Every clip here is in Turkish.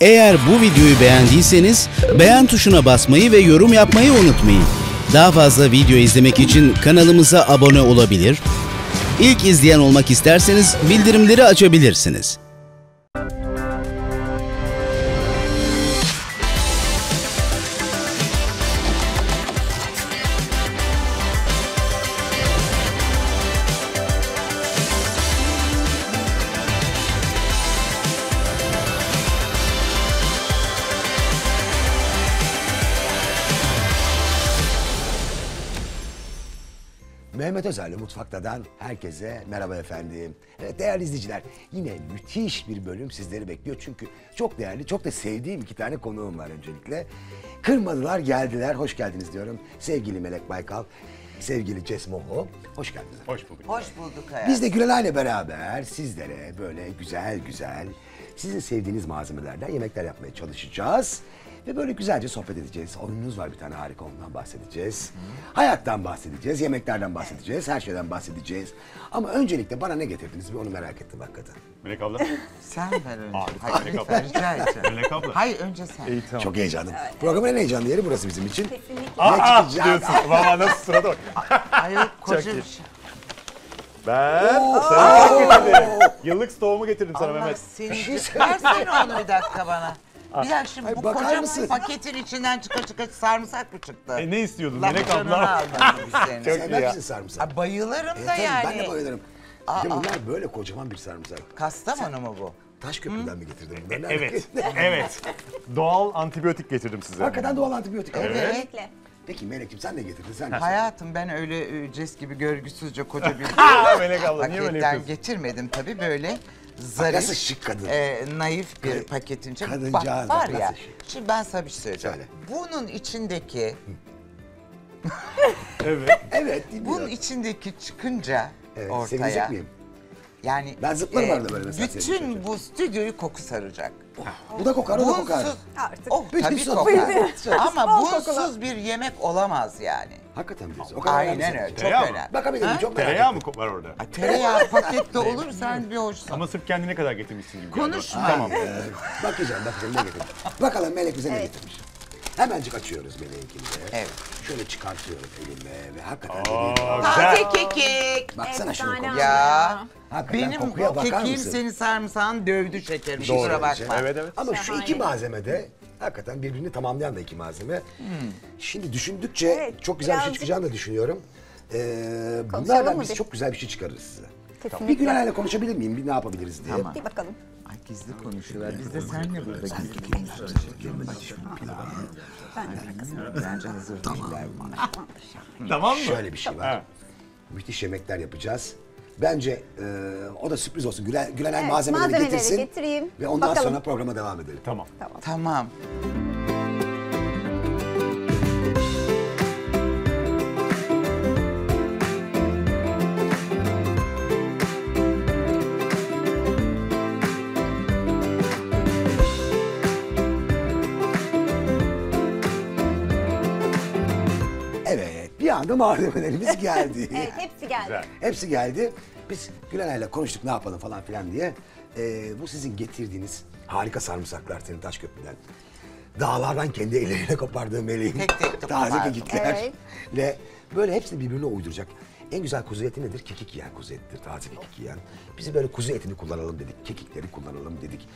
Eğer bu videoyu beğendiyseniz beğen tuşuna basmayı ve yorum yapmayı unutmayın. Daha fazla video izlemek için kanalımıza abone olabilir, İlk izleyen olmak isterseniz bildirimleri açabilirsiniz. Özer'le Mutfakta'dan herkese merhaba efendim. Evet değerli izleyiciler yine müthiş bir bölüm sizleri bekliyor. Çünkü çok değerli, çok da sevdiğim iki tane konuğum var öncelikle. Kırmadılar, geldiler, hoş geldiniz diyorum. Sevgili Melek Baykal, sevgili Ces Moho, hoş geldiniz. Hoş bulduk. Hoş bulduk hayat. Biz de Gülenay'la beraber sizlere böyle güzel güzel sizin sevdiğiniz malzemelerden yemekler yapmaya çalışacağız. Ve böyle güzelce sohbet edeceğiz. Oyununuz var bir tane harika ondan bahsedeceğiz. Hayattan bahsedeceğiz, yemeklerden bahsedeceğiz, her şeyden bahsedeceğiz. Ama öncelikle bana ne getirdiniz bir onu merak ettim hakikaten. Melek abla. Sen ver önce. Aa, Hayır, Melek abla. rica edeceğim. Melek abla. Hayır önce sen. Çok heyecanlıyım. Programın en heyecanlı yeri burası bizim için. Aa, Ne çıkacak? diyorsun. Valla nasıl sırada bak. Hayır koca iyi. Ben sarımsak getirdim. Yıllık stoğumu getirdim sana Allah Mehmet. seni... şey Versene onu bir dakika bana. Bir dakika şimdi Ay, bu bakar kocaman mısın? paketin içinden çıka çıka sarımsak mı çıktı? E, ne istiyordun Laf Melek abla? aldım biz seni. Çok iyi ya. misin sarımsak? Aa, bayılırım E, da tabii, yani. Ben de bayılırım. Bir de bunlar böyle kocaman bir sarımsak. Kastamonu mu bu? Taş köprüden mi getirdin bunları? Evet. Evet. Doğal antibiyotik getirdim size. Hakikaten doğal antibiyotik. Evet. Kesinlikle. Peki Melek'ciğim sen ne getirdin? Sen ne Hayatım ben öyle e, Ces gibi görgüsüzce koca bir Aa, Melek abla niye böyle paketten yapıyorsun? getirmedim tabii böyle Nasıl zarif, şık kadın. e, naif bir Kad- paketin içinde. kadıncağız Bak, bak var ya, nasıl şık. şimdi ben sana bir şey söyleyeceğim. Söyle. Bunun içindeki, Evet. Evet bunun içindeki çıkınca Evet, ortaya, sevinecek miyim? yani Ben zıplarım arada böyle mesela bütün bu stüdyoyu koku saracak. Bu da kokar, o da kokar. Bunsuz, Artık. oh tabii kokar. Ama Bol bunsuz kokulu. bir yemek olamaz yani. Hakikaten diyorsun. O kadar Aynen öyle, çok Tereyağı mı? önemli. Bakabilirim Ha? çok merak Tereyağı ettim. mı var orada? Tereyağı pakette olur sen bir hoşsun. Ama sırf kendine kadar getirmişsin gibi. Konuşma. Tamam. Ee, bakacağım bakacağım ne getirdim. Bakalım Melek bize ne getirmiş. Hemencik açıyoruz Melek'inkini de. Evet. Şöyle çıkartıyorum elime ve hakikaten dediğim gibi. Aa, Taze kekik. Baksana şunu kokuya. Ya. Hakikaten Benim kokuya bakar kekiğim mısın? seni sarımsağın dövdü şekerim. Bir şey Kusura bakma. Evet evet. Ama şu iki malzeme de hakikaten birbirini tamamlayan da iki malzeme. Şimdi düşündükçe Evet, çok güzel bir şey birazcık- çıkacağını da düşünüyorum. Ee, bunlardan mı biz bir? çok güzel bir şey çıkarırız size. Kesinlikle. Bir Gülenay'la konuşabilir miyim? Bir ne yapabiliriz diye. Tamam. Bir bakalım. Ay gizli konuşuyorlar. Biz de senle burada gizli konuşuyoruz. Bence hazır değiller bunlar. Tamam mı? Şöyle bir şey var. Müthiş yemekler yapacağız. Bence e, o da sürpriz olsun. Gülen, Gülenay Evet, malzemeleri, malzemeleri getirsin. getireyim. Ve ondan Bakalım. sonra programa devam edelim. Tamam. Tamam. Evet, anda malzemelerimiz geldi. Evet hepsi geldi. Güzel. Hepsi geldi. Biz Gülenay'la konuştuk ne yapalım falan filan diye. Ee, bu sizin getirdiğiniz harika sarımsaklar senin Taşköprü'den. Dağlardan kendi elleriyle kopardığı meleğin Tek tek de taze kekiklerle Evet. böyle hepsini birbirine uyduracak. En güzel kuzu eti nedir? Kekik yiyen kuzu etidir, taze kekik yiyen. Biz böyle kuzu etini kullanalım dedik, kekikleri kullanalım dedik.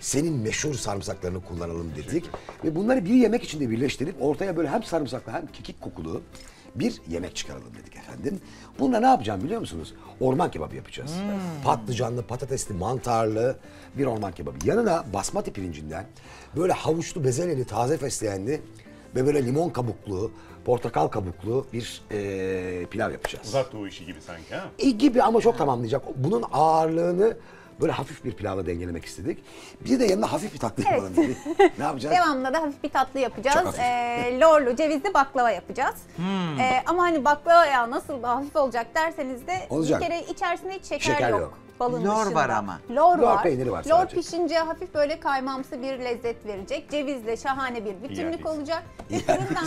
Senin meşhur sarımsaklarını kullanalım dedik. Ve bunları bir yemek içinde birleştirip ortaya böyle hem sarımsaklı hem kekik kokulu bir yemek çıkaralım dedik efendim. Bununla ne yapacağım biliyor musunuz? Orman kebabı yapacağız. Patlıcanlı, patatesli, mantarlı bir orman kebabı. Yanına basmati pirincinden böyle havuçlu, bezelyeli, taze fesleğenli ve böyle limon kabuklu, portakal kabuklu bir eee, pilav yapacağız. Uzak doğu işi gibi sanki ha. E, gibi ama çok tamamlayacak. Bunun ağırlığını böyle hafif bir pilavla dengelemek istedik. Bir de yanına hafif bir tatlı yapalım dedik. ne yapacağız? Devamında da hafif bir tatlı Çok yapacağız. hafif. Ee, lorlu, cevizli baklava yapacağız. Hmm. Ee, ama hani baklava ya nasıl hafif olacak derseniz de Olacak. bir kere içerisinde hiç şeker, Şeker yok. yok. Balın Lor dışında. var ama. Lor, Lor var. peyniri var Lor sadece. pişince hafif böyle kaymamsı bir lezzet verecek. Cevizle şahane bir bütünlük olacak. Fırından,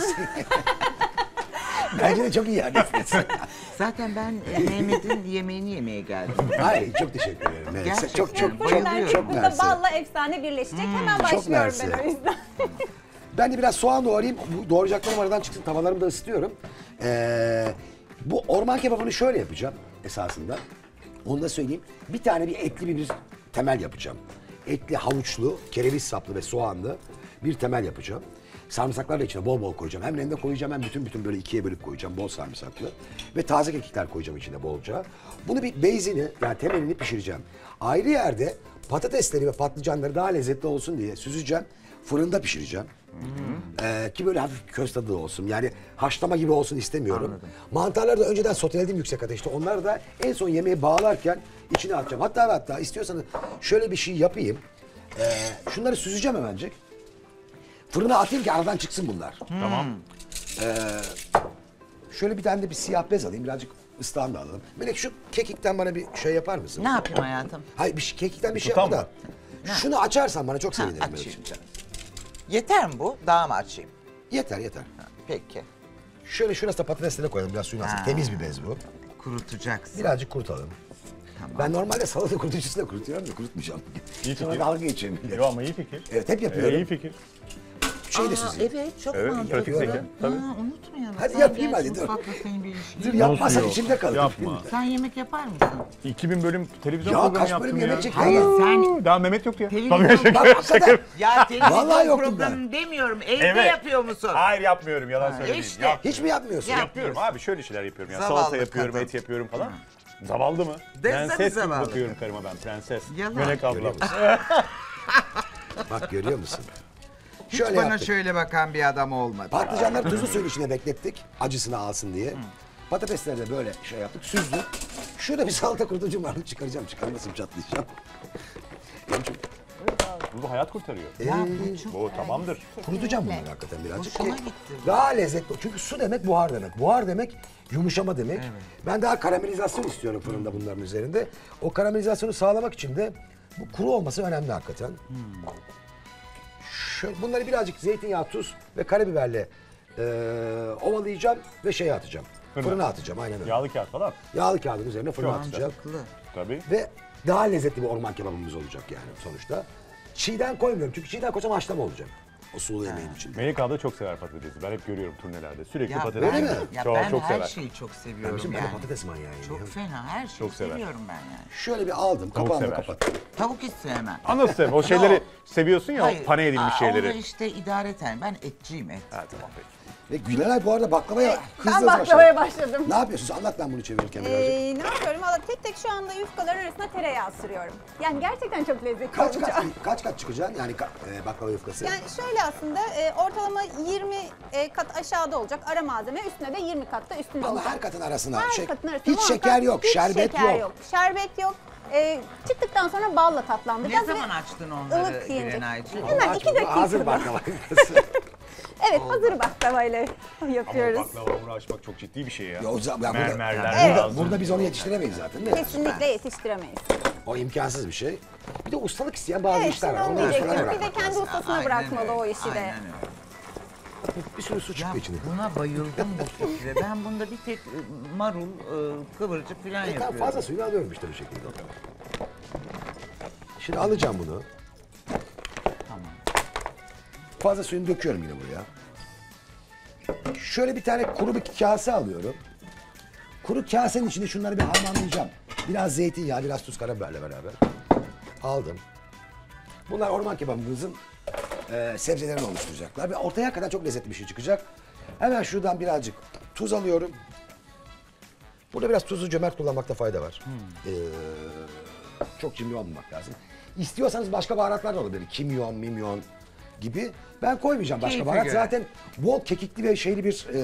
Bence de çok iyi yerdesiniz. Zaten ben Mehmet'in yemeğini yemeye geldim. Hayır çok teşekkür ederim. Evet, Gerçekten çok çok çok bayılıyorum. çok burada mersi. balla efsane birleşecek. Hemen çok başlıyorum ben o yüzden. Ben de biraz soğan doğrayayım. Bu doğrayacaklarım aradan çıksın. Tavalarımı da ısıtıyorum. Ee, bu orman kebabını şöyle yapacağım esasında. Onu da söyleyeyim. Bir tane bir etli bir temel yapacağım. Etli, havuçlu, kereviz saplı ve soğanlı bir temel yapacağım. Sarımsaklar da içine bol bol koyacağım. Hem rende koyacağım hem bütün bütün böyle ikiye bölüp koyacağım. Bol sarımsaklı. Ve taze kekikler koyacağım içine bolca. Bunu bir beyzini yani temelini pişireceğim. Ayrı yerde patatesleri ve patlıcanları daha lezzetli olsun diye süzeceğim. Fırında pişireceğim. Ee, ki böyle hafif köz tadı olsun. Yani haşlama gibi olsun istemiyorum. Mantarları da önceden soteledim yüksek ateşte. Onları da en son yemeği bağlarken içine atacağım. Hatta hatta istiyorsanız şöyle bir şey yapayım. Ee, şunları süzeceğim hemencik. Fırına atayım ki aradan çıksın bunlar. Tamam. Şöyle bir tane de bir siyah bez alayım. Birazcık ıslahını da alalım. Melek şu kekikten bana bir şey yapar mısın? Ne yapayım hayatım? Hayır bir şey, kekikten bir şey Tutam yapma da. Şunu açarsan bana çok Ha, sevinirim. açayım Melekciğim. Yeter mi bu? Daha mı açayım? Yeter yeter. Peki. Şöyle şurası da patatesleri koyalım. Biraz suyunu alsın. Ha. Temiz bir bez bu. Kurutacaksın. Birazcık kurutalım. Ben normalde salata kurutucusuyla kurutuyorum da kurutmayacağım. İyi Sonra fikir. dalga geçiyorum. Yo ama iyi fikir. Evet hep Ee, yapıyorum. iyi fikir. Şeyi de Aa, süzeyim. evet çok Evet, mantıklı. pratik zeka, tabii. Aa, unutmayalım. Hadi Sen yapayım gel, hadi, dur. mutfakla senin bir işin Dur yapmazsan yok? içimde kalır. Yapma. Sen yemek yapar mısın? 2000 bölüm televizyon Ya programı kaç yaptım bölüm ya. yemek çekti Hayır adam. sen Daha Mehmet yoktu ya. Televizyon- Tabii şaka- Bak hakikaten. ya Vallahi televizyon yoktum programı demiyorum. Evde Evet. yapıyor musun? Hayır yapmıyorum yalan söylemeyeyim. işte. Yap- Hiç mi yapmıyorsun? Yap. yapıyorum abi şöyle şeyler yapıyorum ya. Zavallı Salata yapıyorum, kadın. et yapıyorum falan. Zavallı mı? Desene Prenses gibi zavallı bakıyorum karıma ben prenses. Yalan. Melek ablam. Bak görüyor musun? Hiç Şöyle bana yaptık. şöyle bakan bir adam olmadı. Patlıcanları tuzlu suyun içine beklettik. Acısını alsın diye. Patatesleri de böyle şey yaptık. Süzdük. Şurada bir salata kurutucum vardı. Çıkaracağım. Çıkarmasın çatlayacağım. Bu hayat kurtarıyor. Ya bu çok Bu tamamdır. Kurutacağım bunları hakikaten birazcık. Hoşuma ki gitti. Daha lezzetli. Çünkü su demek buhar demek. Buhar demek yumuşama demek. Ben daha karamelizasyon istiyorum fırında bunların üzerinde. O karamelizasyonu sağlamak için de bu kuru olması önemli hakikaten. Şöyle, bunları birazcık zeytinyağı, tuz ve karabiberle eee ovalayacağım ve şeye atacağım. Fırına. Fırına atacağım aynen öyle. Yağlı kağıt falan. Yağlı kağıdın üzerine fırına atacağım. Tabii. Ve daha lezzetli bir orman kebabımız olacak yani sonuçta. Çiğden koymuyorum çünkü çiğden koysam haşlama olacak. Sulu yemeğin içinde. Melek abla çok sever patatesi. Ben hep görüyorum turnelerde. Sürekli Ya patates. ben, ya Çok, ben çok her sever. şeyi çok Ben seviyorum bizim ben yani. patates manyağıyım ya. Çok fena her şeyi Çok sever. seviyorum ben yani. Şöyle bir aldım, kapağını sever. kapattım. Tavuk hiç sevmem. Anlasın sev. O şeyleri seviyorsun ya Hayır, o pane edilmiş aa, şeyleri. Onu işte idareten. Ben etçiyim et. Ha tamam peki. Ve Gülenay bu arada baklavaya hızlı Ben hızlı baklavaya başladı. başladım. Ne yapıyorsunuz? Anlat ben bunu çevirirken birazcık. Ee, ne yapıyorum? Valla tek tek şu anda yufkaların arasına tereyağı sürüyorum. Yani gerçekten çok lezzetli Kaç olacak. kat, kaç kat çıkacaksın yani ka- e, baklava yufkası? Yani şöyle aslında e, ortalama 20 e, kat aşağıda olacak ara malzeme üstüne de 20 kat da üstünde Ama olacak. her katın arasına Her şey, katın arasında hiç muhakkak şeker yok, hiç şerbet şeker yok. yok. Şerbet yok. E, çıktıktan sonra balla Ne tatlandıracağız. zaman ve açtın onları ılık yiyecek. Gülenaycığım? Hemen Aç iki bunu, dakika. Hazır baklava yufkası. Evet hazır baklavayla yapıyoruz. Ama baklava hamuru açmak çok ciddi bir şey ya. Ya o zaman- ya burada- Mermerler Evet. lazım. Burada biz onu yetiştiremeyiz zaten değil mi? Kesinlikle yetiştiremeyiz. O imkansız bir şey. Bir de ustalık isteyen bazı Evet işler var. onu diyecektim. Bir de kendi ustasına Aynen bırakmalı öyle, o işi de. Aynen öyle. Bir sürü su Ya çıkıyor içine. buna bayıldım bu fikre. Ben bunda bir tek e, marul, e, kıvırcık falan E yapıyorum. fazla suyunu alıyorum işte bu şekilde. Şimdi alacağım bunu. Fazla suyunu döküyorum yine buraya. Şöyle bir tane kuru bir kase alıyorum. Kuru kasenin içinde şunları bir harmanlayacağım. Biraz zeytinyağı, biraz tuz, karabiberle beraber. Aldım. Bunlar orman kebabımızın e, sebzelerini oluşturacaklar. Ve ortaya kadar çok lezzetli bir şey çıkacak. Hemen şuradan birazcık tuz alıyorum. Burada biraz tuzu cömert kullanmakta fayda var. Ee, çok cimri olmamak lazım. İstiyorsanız başka baharatlar da olabilir. Kimyon, mimyon gibi. Ben koymayacağım başka Keyfe baharat. göre. Zaten bol kekikli ve şeyli bir e,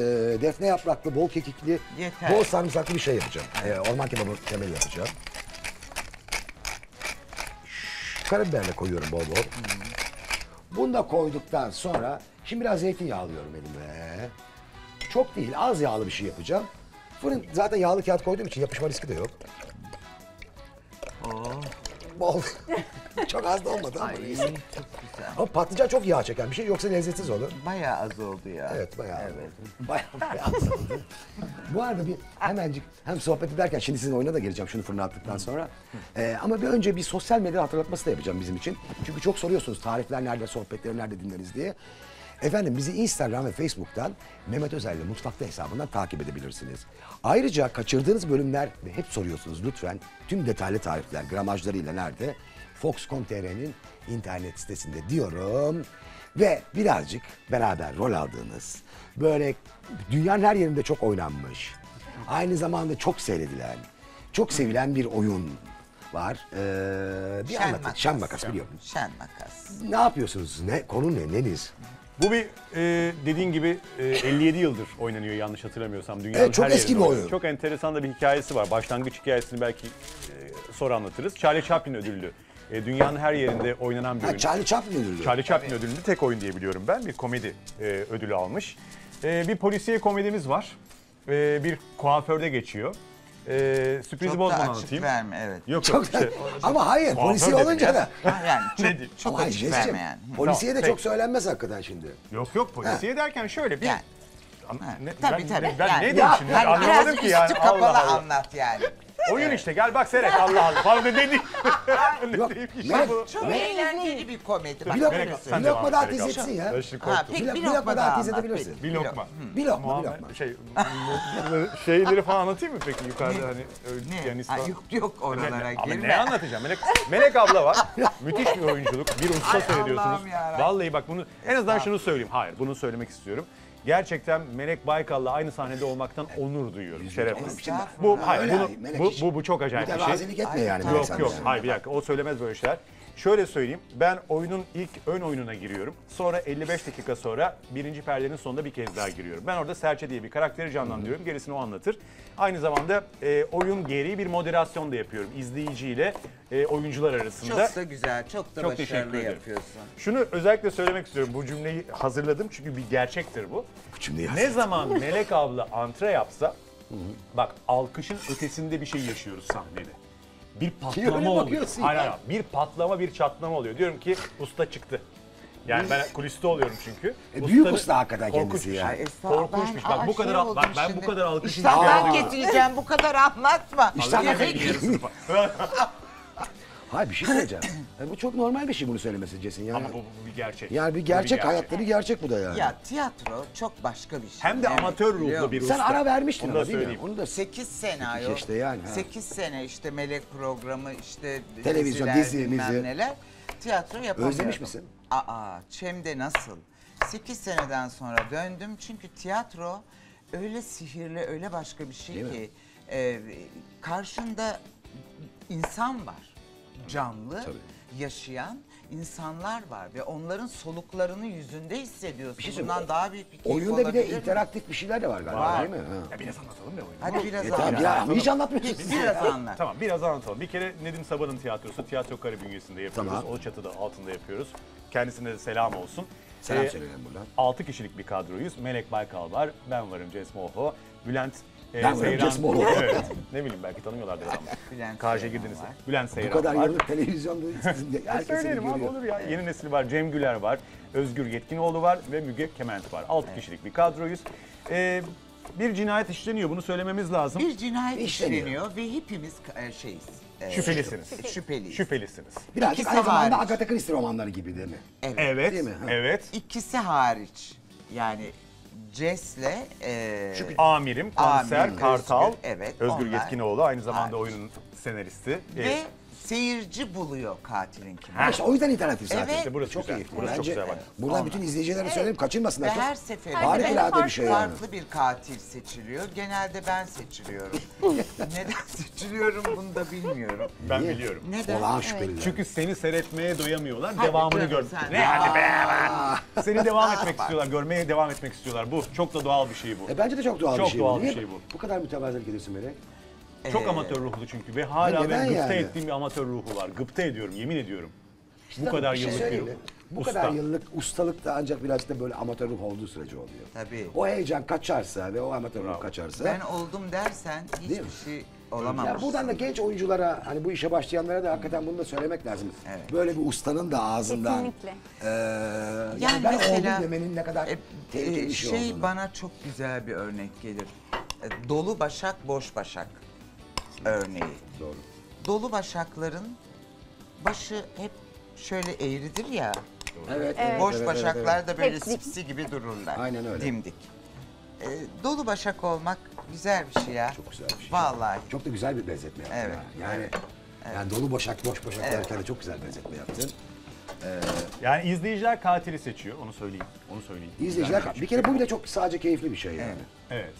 defne yapraklı, bol kekikli, Yeter. bol sarımsaklı bir şey yapacağım. E, orman kebabı temeli yapacağım. Karabiberle koyuyorum bol bol. Bunu da koyduktan sonra şimdi biraz zeytinyağı alıyorum elime. Çok değil, az yağlı bir şey yapacağım. Fırın zaten yağlı kağıt koyduğum için yapışma riski de yok. Bol. çok az da olmadı ama. Ay neyse. çok güzel. Ama patlıcan çok yağ çeken bir şey yoksa lezzetsiz olur. Bayağı az oldu ya. Evet bayağı. Evet. Bayağı, bayağı azaldı. Bu arada bir hemencik hem sohbet ederken şimdi sizin oyuna da geleceğim şunu fırına attıktan sonra. Ee, ama bir önce bir sosyal medya hatırlatması da yapacağım bizim için. Çünkü çok soruyorsunuz tarifler nerede, sohbetleri nerede dinleriz diye. Efendim bizi Instagram ve Facebook'tan Mehmet Özel'le Mutfakta hesabından takip edebilirsiniz. Ayrıca kaçırdığınız bölümler ve hep soruyorsunuz lütfen tüm detaylı tarifler gramajlarıyla nerede? Fox.com.tr'nin internet sitesinde diyorum. Ve birazcık beraber rol aldığınız, böyle dünyanın her yerinde çok oynanmış, aynı zamanda çok seyredilen, çok sevilen bir oyun var. Ee, bir Şen anlatın. makas. Şen makas biliyorum. Şen makas. Ne yapıyorsunuz? Ne konu ne? Neniz? Bu bir e, dediğin gibi e, 57 yıldır oynanıyor yanlış hatırlamıyorsam. Dünyanın Evet, çok her eski yerinde bir oynanıyor. oyun. Çok enteresan da bir hikayesi var. Başlangıç hikayesini belki e, sonra anlatırız. Charlie Chaplin ödüllü. E, dünyanın her yerinde oynanan bir Ha, oyun. Charlie Chaplin ödüllü. Charlie Chaplin ödülünü tek oyun diye biliyorum ben. Bir komedi e, ödülü almış. E, bir polisiye komedimiz var. E, bir kuaförde geçiyor. E, sürprizi Çok da bozmadan açık anlatayım. verme evet. Yok Çok yok işte. Ama hayır Kuaför polisiye dedim olunca ya. da. Ha, yani çok, Ne- çok Ama açık verme yani. Polisiye de Tamam, çok söylenmez hakikaten şimdi. Yok yok polisiye derken şöyle bir... Yani. Ama Ha, ne- tabii ben, tabii. Ben yani, ne dedim şimdi? Anlamadım biraz ki yani. üstü kapalı Allah. anlat yani. Oyun işte gel bak seyret Allah Allah. Falan ne dedik? Yok, Ne diyeyim ki Melek- bu? Çok eğlenceli bir komedi. Bak, Bir lokma, Melek, öyle sen bir devam lokma et, daha Melek tease abla. etsin ya. Şimdi Ha, korktum. peki Bir- lokma, daha anlat. edebilirsin. peki, Bir lokma. Bir lokma, bir Muhammed- lokma. Şey, şeyleri falan anlatayım mı peki yukarıda hani öyle Ne? piyanist Ha, falan? yok yok oralara Ama girme. ne anlatacağım? Melek, Melek abla var. Müthiş bir oyunculuk. Bir usta Ay seyrediyorsunuz. Allah'ım yarabbim. Vallahi bak bunu en azından şunu söyleyeyim. Hayır bunu söylemek istiyorum. Gerçekten Melek Baykal'la aynı sahnede olmaktan onur duyuyorum. Şeref. Estağfurullah. Bu hayır Öyle bunu, Melek bu, hiç bu bu çok acayip bir şey. Mütevazilik etme yani. Melek Yok yok de. hayır bir dakika o söylemez böyle şeyler. Şöyle söyleyeyim ben oyunun ilk ön oyununa giriyorum. Sonra 55 dakika sonra birinci perdenin sonunda bir kez daha giriyorum. Ben orada Serçe diye bir karakteri canlandırıyorum. Gerisini o anlatır. Aynı zamanda e, oyun gereği bir moderasyon da yapıyorum. İzleyiciyle e, oyuncular arasında. Çok da güzel, çok da Çok teşekkür başarılı ederim. yapıyorsun. Şunu özellikle söylemek istiyorum. Bu cümleyi hazırladım çünkü bir gerçektir bu. Bu cümleyi Ne zaman Melek abla antre yapsa bak alkışın ötesinde bir şey yaşıyoruz sahnede. Bir patlama oluyor. bakıyorsun Hayır, ya. hayır, bir patlama bir çatlama oluyor. Diyorum ki usta çıktı. Yani ben kuliste oluyorum çünkü. E, büyük usta hakikaten Korkunç kendisi bir ya. şey. estağfurullah. Korkunçmuş. Ben- Bak bu aa, kadar şey al- oldum bak ben bu şimdi. kadar alkış İştahtan getireceğim bu kadar anlatma. İştahtan Yemek- getireceğim. Hayır bir şey söyleyeceğim. E, bu çok normal bir şey bunu söylemesi Cesin ya. Ama bu, bu bir gerçek. Yani bir Bu gerçek, hayatları gerçek bu da yani. Ya tiyatro çok başka bir şey. Hem de Evet, amatör ruhlu bir usta. Sen ara vermiştin Onu da ama değil mi? Onu da 8 sene ayol. işte yani, ha. 8 sene işte melek programı işte Televizyon, diziler, dizi, mizi. neler. Tiyatro yapamıyordum. Özlemiş misin? Aa hem de nasıl. 8 seneden sonra döndüm çünkü tiyatro öyle sihirli öyle başka bir şey Değil mi? ki e, karşında insan var. Canlı, Tabii. yaşayan insanlar var ve onların soluklarını yüzünde hissediyorsun. Bir şey Bundan daha büyük bir keyif Oyunda bir de olabilir mi? interaktif bir şeyler de var galiba Var. değil mi? Ha. Ya biraz anlatalım ya oyunu. Hadi biraz tamam, anlat. ya, hiç anlatmıyorsun. Biraz anlat. Tamam biraz anlatalım. Bir kere Nedim Sabah'ın tiyatrosu Tiyatro Kare bünyesinde yapıyoruz. Tamam. O çatıda altında yapıyoruz. Kendisine de selam olsun. Selam Ee, söyleyelim buradan. 6 kişilik bir kadroyuz. Melek Baykal var, ben varım Ces Moho, Bülent e, Ben varım, Ces Moho. Evet. Ne bileyim belki tanımıyorlardır adamı. Bülent Seyran girdiniz. var. Bülent Bu Seyran kadar var. yıllık televizyonda herkes seni Söyleyelim abi görüyor. olur ya. Yeni nesil var. Cem Güler var. Özgür Yetkinoğlu var ve Müge Kement var. 6 kişilik bir kadroyuz. Ee, bir cinayet işleniyor. Bunu söylememiz lazım. Bir cinayet İşleniyor. işleniyor ve hepimiz e, şeyiz. e, Şüphelisiniz. Şüpheliyiz. Şüphelisiniz. Birazcık İkisi aynı zamanda hariç. Agatha Christie romanları gibi değil mi? Evet. Evet. Değil mi? Evet. İkisi hariç. Yani Jess'le e, Amirim, komiser, Amirim, Kartal, Özgür, evet, Özgür onlar. Yetkinoğlu aynı zamanda Hariç. oyunun senaristi. ve Evet. Seyirci buluyor katilin kimi. Ha, işte o yüzden interaktif zaten. Evet. İşte burası çok güzel. iyi. Burası çok Bence güzel bak. buradan bütün izleyicilere Evet. söyleyeyim kaçırmasınlar. Ve Çok her seferinde harikulade bir şey yani. farklı bir katil seçiliyor. Genelde ben seçiliyorum. Neden seçiliyorum bunu da bilmiyorum. Ben Niye? biliyorum. Neden? Olağan şüpheliler. Çünkü seni seyretmeye doyamıyorlar. Hadi devamını canım gör. sen. Ne hadi be. Seni devam etmek istiyorlar. Görmeye devam etmek istiyorlar. Bu çok da doğal bir şey bu. E bence de çok doğal Çok bir şey doğal bu. bir Niye şey bu. Bu kadar mütevazilik ediyorsun Melek. Çok Ee, amatör ruhlu çünkü ve hala neden ben gıpta yani? ettiğim bir amatör ruhu var. Gıpta ediyorum, yemin ediyorum. Bu kadar bir şey yıllık bir? Bu usta. kadar yıllık ustalık da ancak birazcık da böyle amatör ruh olduğu sürece oluyor. Tabii. O heyecan kaçarsa ve o amatör ruh kaçarsa Ben oldum dersen Değil mi? hiçbir şey Olamamış. Ya buradan da genç oyunculara hani bu işe başlayanlara da hakikaten bunu da söylemek lazım. Evet. Böyle bir ustanın da ağzından. Kesinlikle. eee, yani, Yani ben mesela oldum demenin ne kadar e, tehlikeli e, bir şey, şey olduğunu. bana çok güzel bir örnek gelir. E, Dolu başak, boş başak örneği. Doğru. Dolu başakların başı hep şöyle eğridir ya. Evet. boş evet, başaklar evet, da böyle Hep dik. sipsi gibi dururlar. Aynen öyle. Dimdik. E, dolu başak olmak güzel bir şey ya. Çok güzel bir şey. Vallahi. Çok da güzel bir benzetme yaptın. Evet. ha. Yani yani dolu boşak boş boşak derken de çok güzel benzetme yaptın. Yani izleyiciler katili seçiyor. Onu söyleyeyim. Onu söyleyeyim. İzleyiciler bir kere bu bile çok sadece keyifli bir şey yani. Evet. Evet.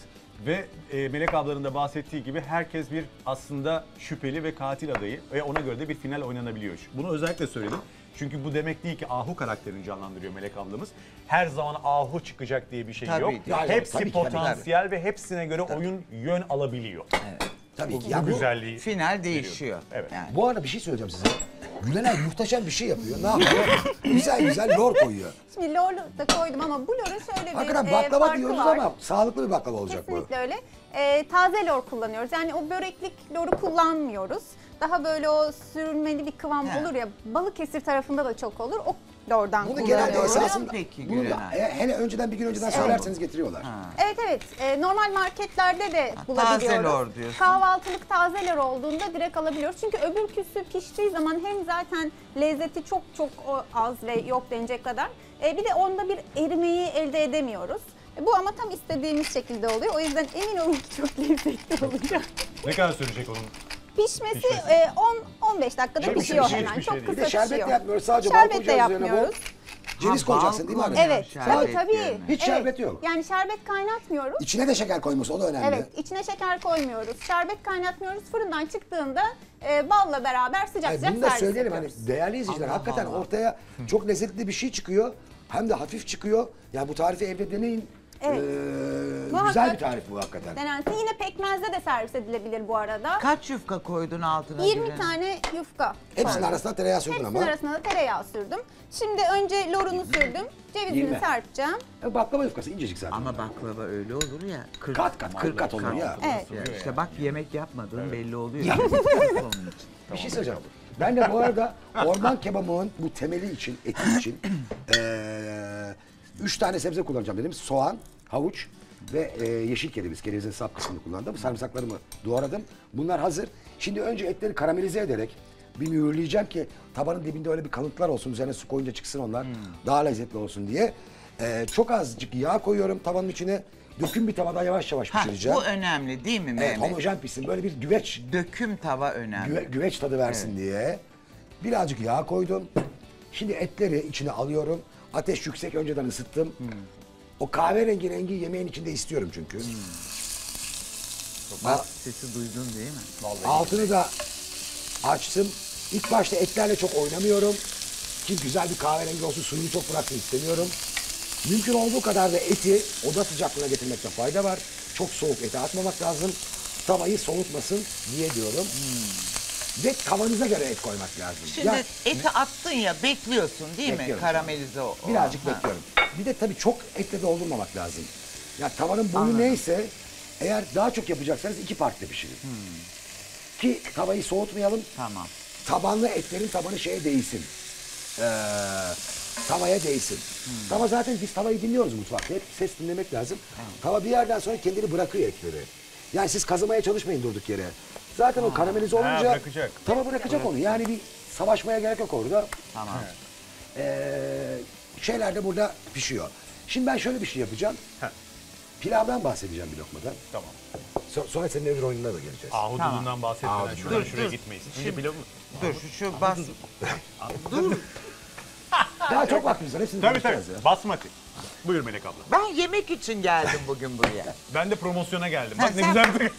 Ve e, Melek ablanın da bahsettiği gibi herkes bir aslında şüpheli ve katil adayı ve ona göre de bir final oynanabiliyor. Bunu özellikle söyledim. Çünkü bu demek değil ki Ahu karakterini canlandırıyor Melek ablamız. Her zaman Ahu çıkacak diye bir şey Tabii yok. ya, Hepsi tabii ki, tabii, potansiyel ve hepsine göre oyun yön alabiliyor. Tabii ki. Bu Ya bu, güzelliği. Final değişiyor. Evet. Yani. bu arada bir şey söyleyeceğim size. Gülenay muhteşem bir şey yapıyor. Ne yapıyor? güzel güzel lor koyuyor. Şimdi lor da koydum ama bu lorun şöyle bir Hakikaten e, baklava farkı diyoruz var. ama sağlıklı bir baklava olacak bu. Kesinlikle öyle. E, taze lor kullanıyoruz. Yani o böreklik loru kullanmıyoruz. Daha böyle o sürülmeli bir kıvam He. olur ya. Balıkesir tarafında da çok olur. O lordan Bunu genelde kullanıyoruz. esasında peki bunu da, e, hele önceden bir gün önceden söylerseniz getiriyorlar. Evet evet. E, normal marketlerde de bulabiliyoruz. taze lor diyorsun. Kahvaltılık taze lor olduğunda direkt alabiliyoruz. Çünkü öbürküsü piştiği zaman hem zaten lezzeti çok çok o az ve yok denecek kadar. E, bir de onda bir erimeyi elde edemiyoruz. E, bu ama tam istediğimiz şekilde oluyor. O yüzden emin olun ki çok lezzetli olacak. Ne kadar sürecek onun? Pişmesi Pişmesi. e, 10-15 dakikada Çok pişiyor pişmiş, hemen. Çok şey değil. kısa de şerbet pişiyor. de yapmıyoruz. Sadece bal Şerbet de koyacağız üzerine bol. yapmıyoruz. Ceviz Ha, koyacaksın değil mi bal abi? koyuyor. Evet, Şerbet tabii tabii. yerine. Hiç şerbet yok. Yani şerbet kaynatmıyoruz. İçine de şeker koyması o da önemli. Evet, içine şeker koymuyoruz. Şerbet kaynatmıyoruz. Fırından çıktığında e, balla beraber sıcak Hayır, sıcak bunu da servis söyleyelim hani ediyoruz. değerli izleyiciler Allah hakikaten Allah. ortaya çok lezzetli bir şey çıkıyor. Hem de hafif çıkıyor. Yani bu tarifi evde deneyin. Evet. Ee, güzel bir tarif bu hakikaten. Denensin. Yine pekmezde de servis edilebilir bu arada. Kaç yufka koydun altına? 20 Gülenay? tane yufka. Hepsinin koydum. arasında tereyağı sürdün Hepsinin ama. arasına da tereyağı sürdüm. Şimdi önce lorunu sürdüm. Cevizini 20. serpeceğim. E, baklava yufkası incecik zaten. Ama baklava öyle olur ya. Kırk, Kat kat, kırk kat olur ya. Evet. Ya işte bak yemek yapmadığın belli oluyor. İçin. Bir şey söyleyeceğim. Ben de bu arada orman kebabının bu temeli için, eti için eee üç tane sebze kullanacağım dedim. Soğan, havuç ve eee, yeşil kereviz. Kerevizin sap kısmını kullandım. Sarımsaklarımı doğradım. Bunlar hazır. Şimdi önce etleri karamelize ederek bir mühürleyeceğim ki tabanın dibinde öyle bir kalıntılar olsun. Üzerine su koyunca çıksın onlar. Daha lezzetli olsun diye. Eee, çok azıcık yağ koyuyorum tavanın içine. Döküm bir tavada yavaş yavaş Ha, pişireceğim. bu önemli değil mi Evet, Mehmet? homojen pişsin. Böyle bir güveç Döküm tava önemli. güve- güveç tadı versin diye birazcık yağ koydum. Şimdi etleri içine alıyorum. Ateş yüksek önceden ısıttım. O kahverengi rengi yemeğin içinde istiyorum çünkü. Bak sesi duydun değil mi? Altını da açtım. İlk başta etlerle çok oynamıyorum. Ki güzel bir kahverengi olsun suyunu çok bıraksın istemiyorum. Mümkün olduğu kadar da eti oda sıcaklığına getirmekte fayda var. Çok soğuk ete atmamak lazım. Tavayı soğutmasın diye diyorum. Ve tavanıza göre et koymak lazım. Şimdi Ya- eti attın ya bekliyorsun değil mi? Bekliyorum. Karamelize o. Birazcık Ha. bekliyorum. Bir de tabii çok etle doldurmamak lazım. Ya tavanın boyu neyse eğer daha çok yapacaksanız iki parça pişirin. Ki tavayı soğutmayalım. Tamam. Tabanlı etlerin tabanı şeye değsin. Ee, tavaya değsin. Tava zaten biz tavayı dinliyoruz mutfakta. Hep ses dinlemek lazım. Tava bir yerden sonra kendini bırakıyor etleri. Yani siz kazımaya çalışmayın durduk yere. Zaten o karamelize olunca bırakacak. tava bırakacak onu. Yani bir savaşmaya gerek yok orada. Tamam. Ee, şeyler de burada pişiyor. Şimdi ben şöyle bir şey yapacağım. Heh. Pilavdan bahsedeceğim bir lokmadan. Tamam. So- sonra senin öbür oyununa da geleceğiz. Ahududundan bahsetmeden Ahududu. şuradan Dur, şuraya dur. gitmeyiz. Önce Şimdi- pilavı mı? Dur şu, şu bas. Dur. Daha çok vaktimiz var. Hepsini Tabii tabii. ya. Basmati. Buyur Melek abla. Ben yemek için geldim bugün buraya. Ben de promosyona geldim. Ha, Bak ne güzel bir...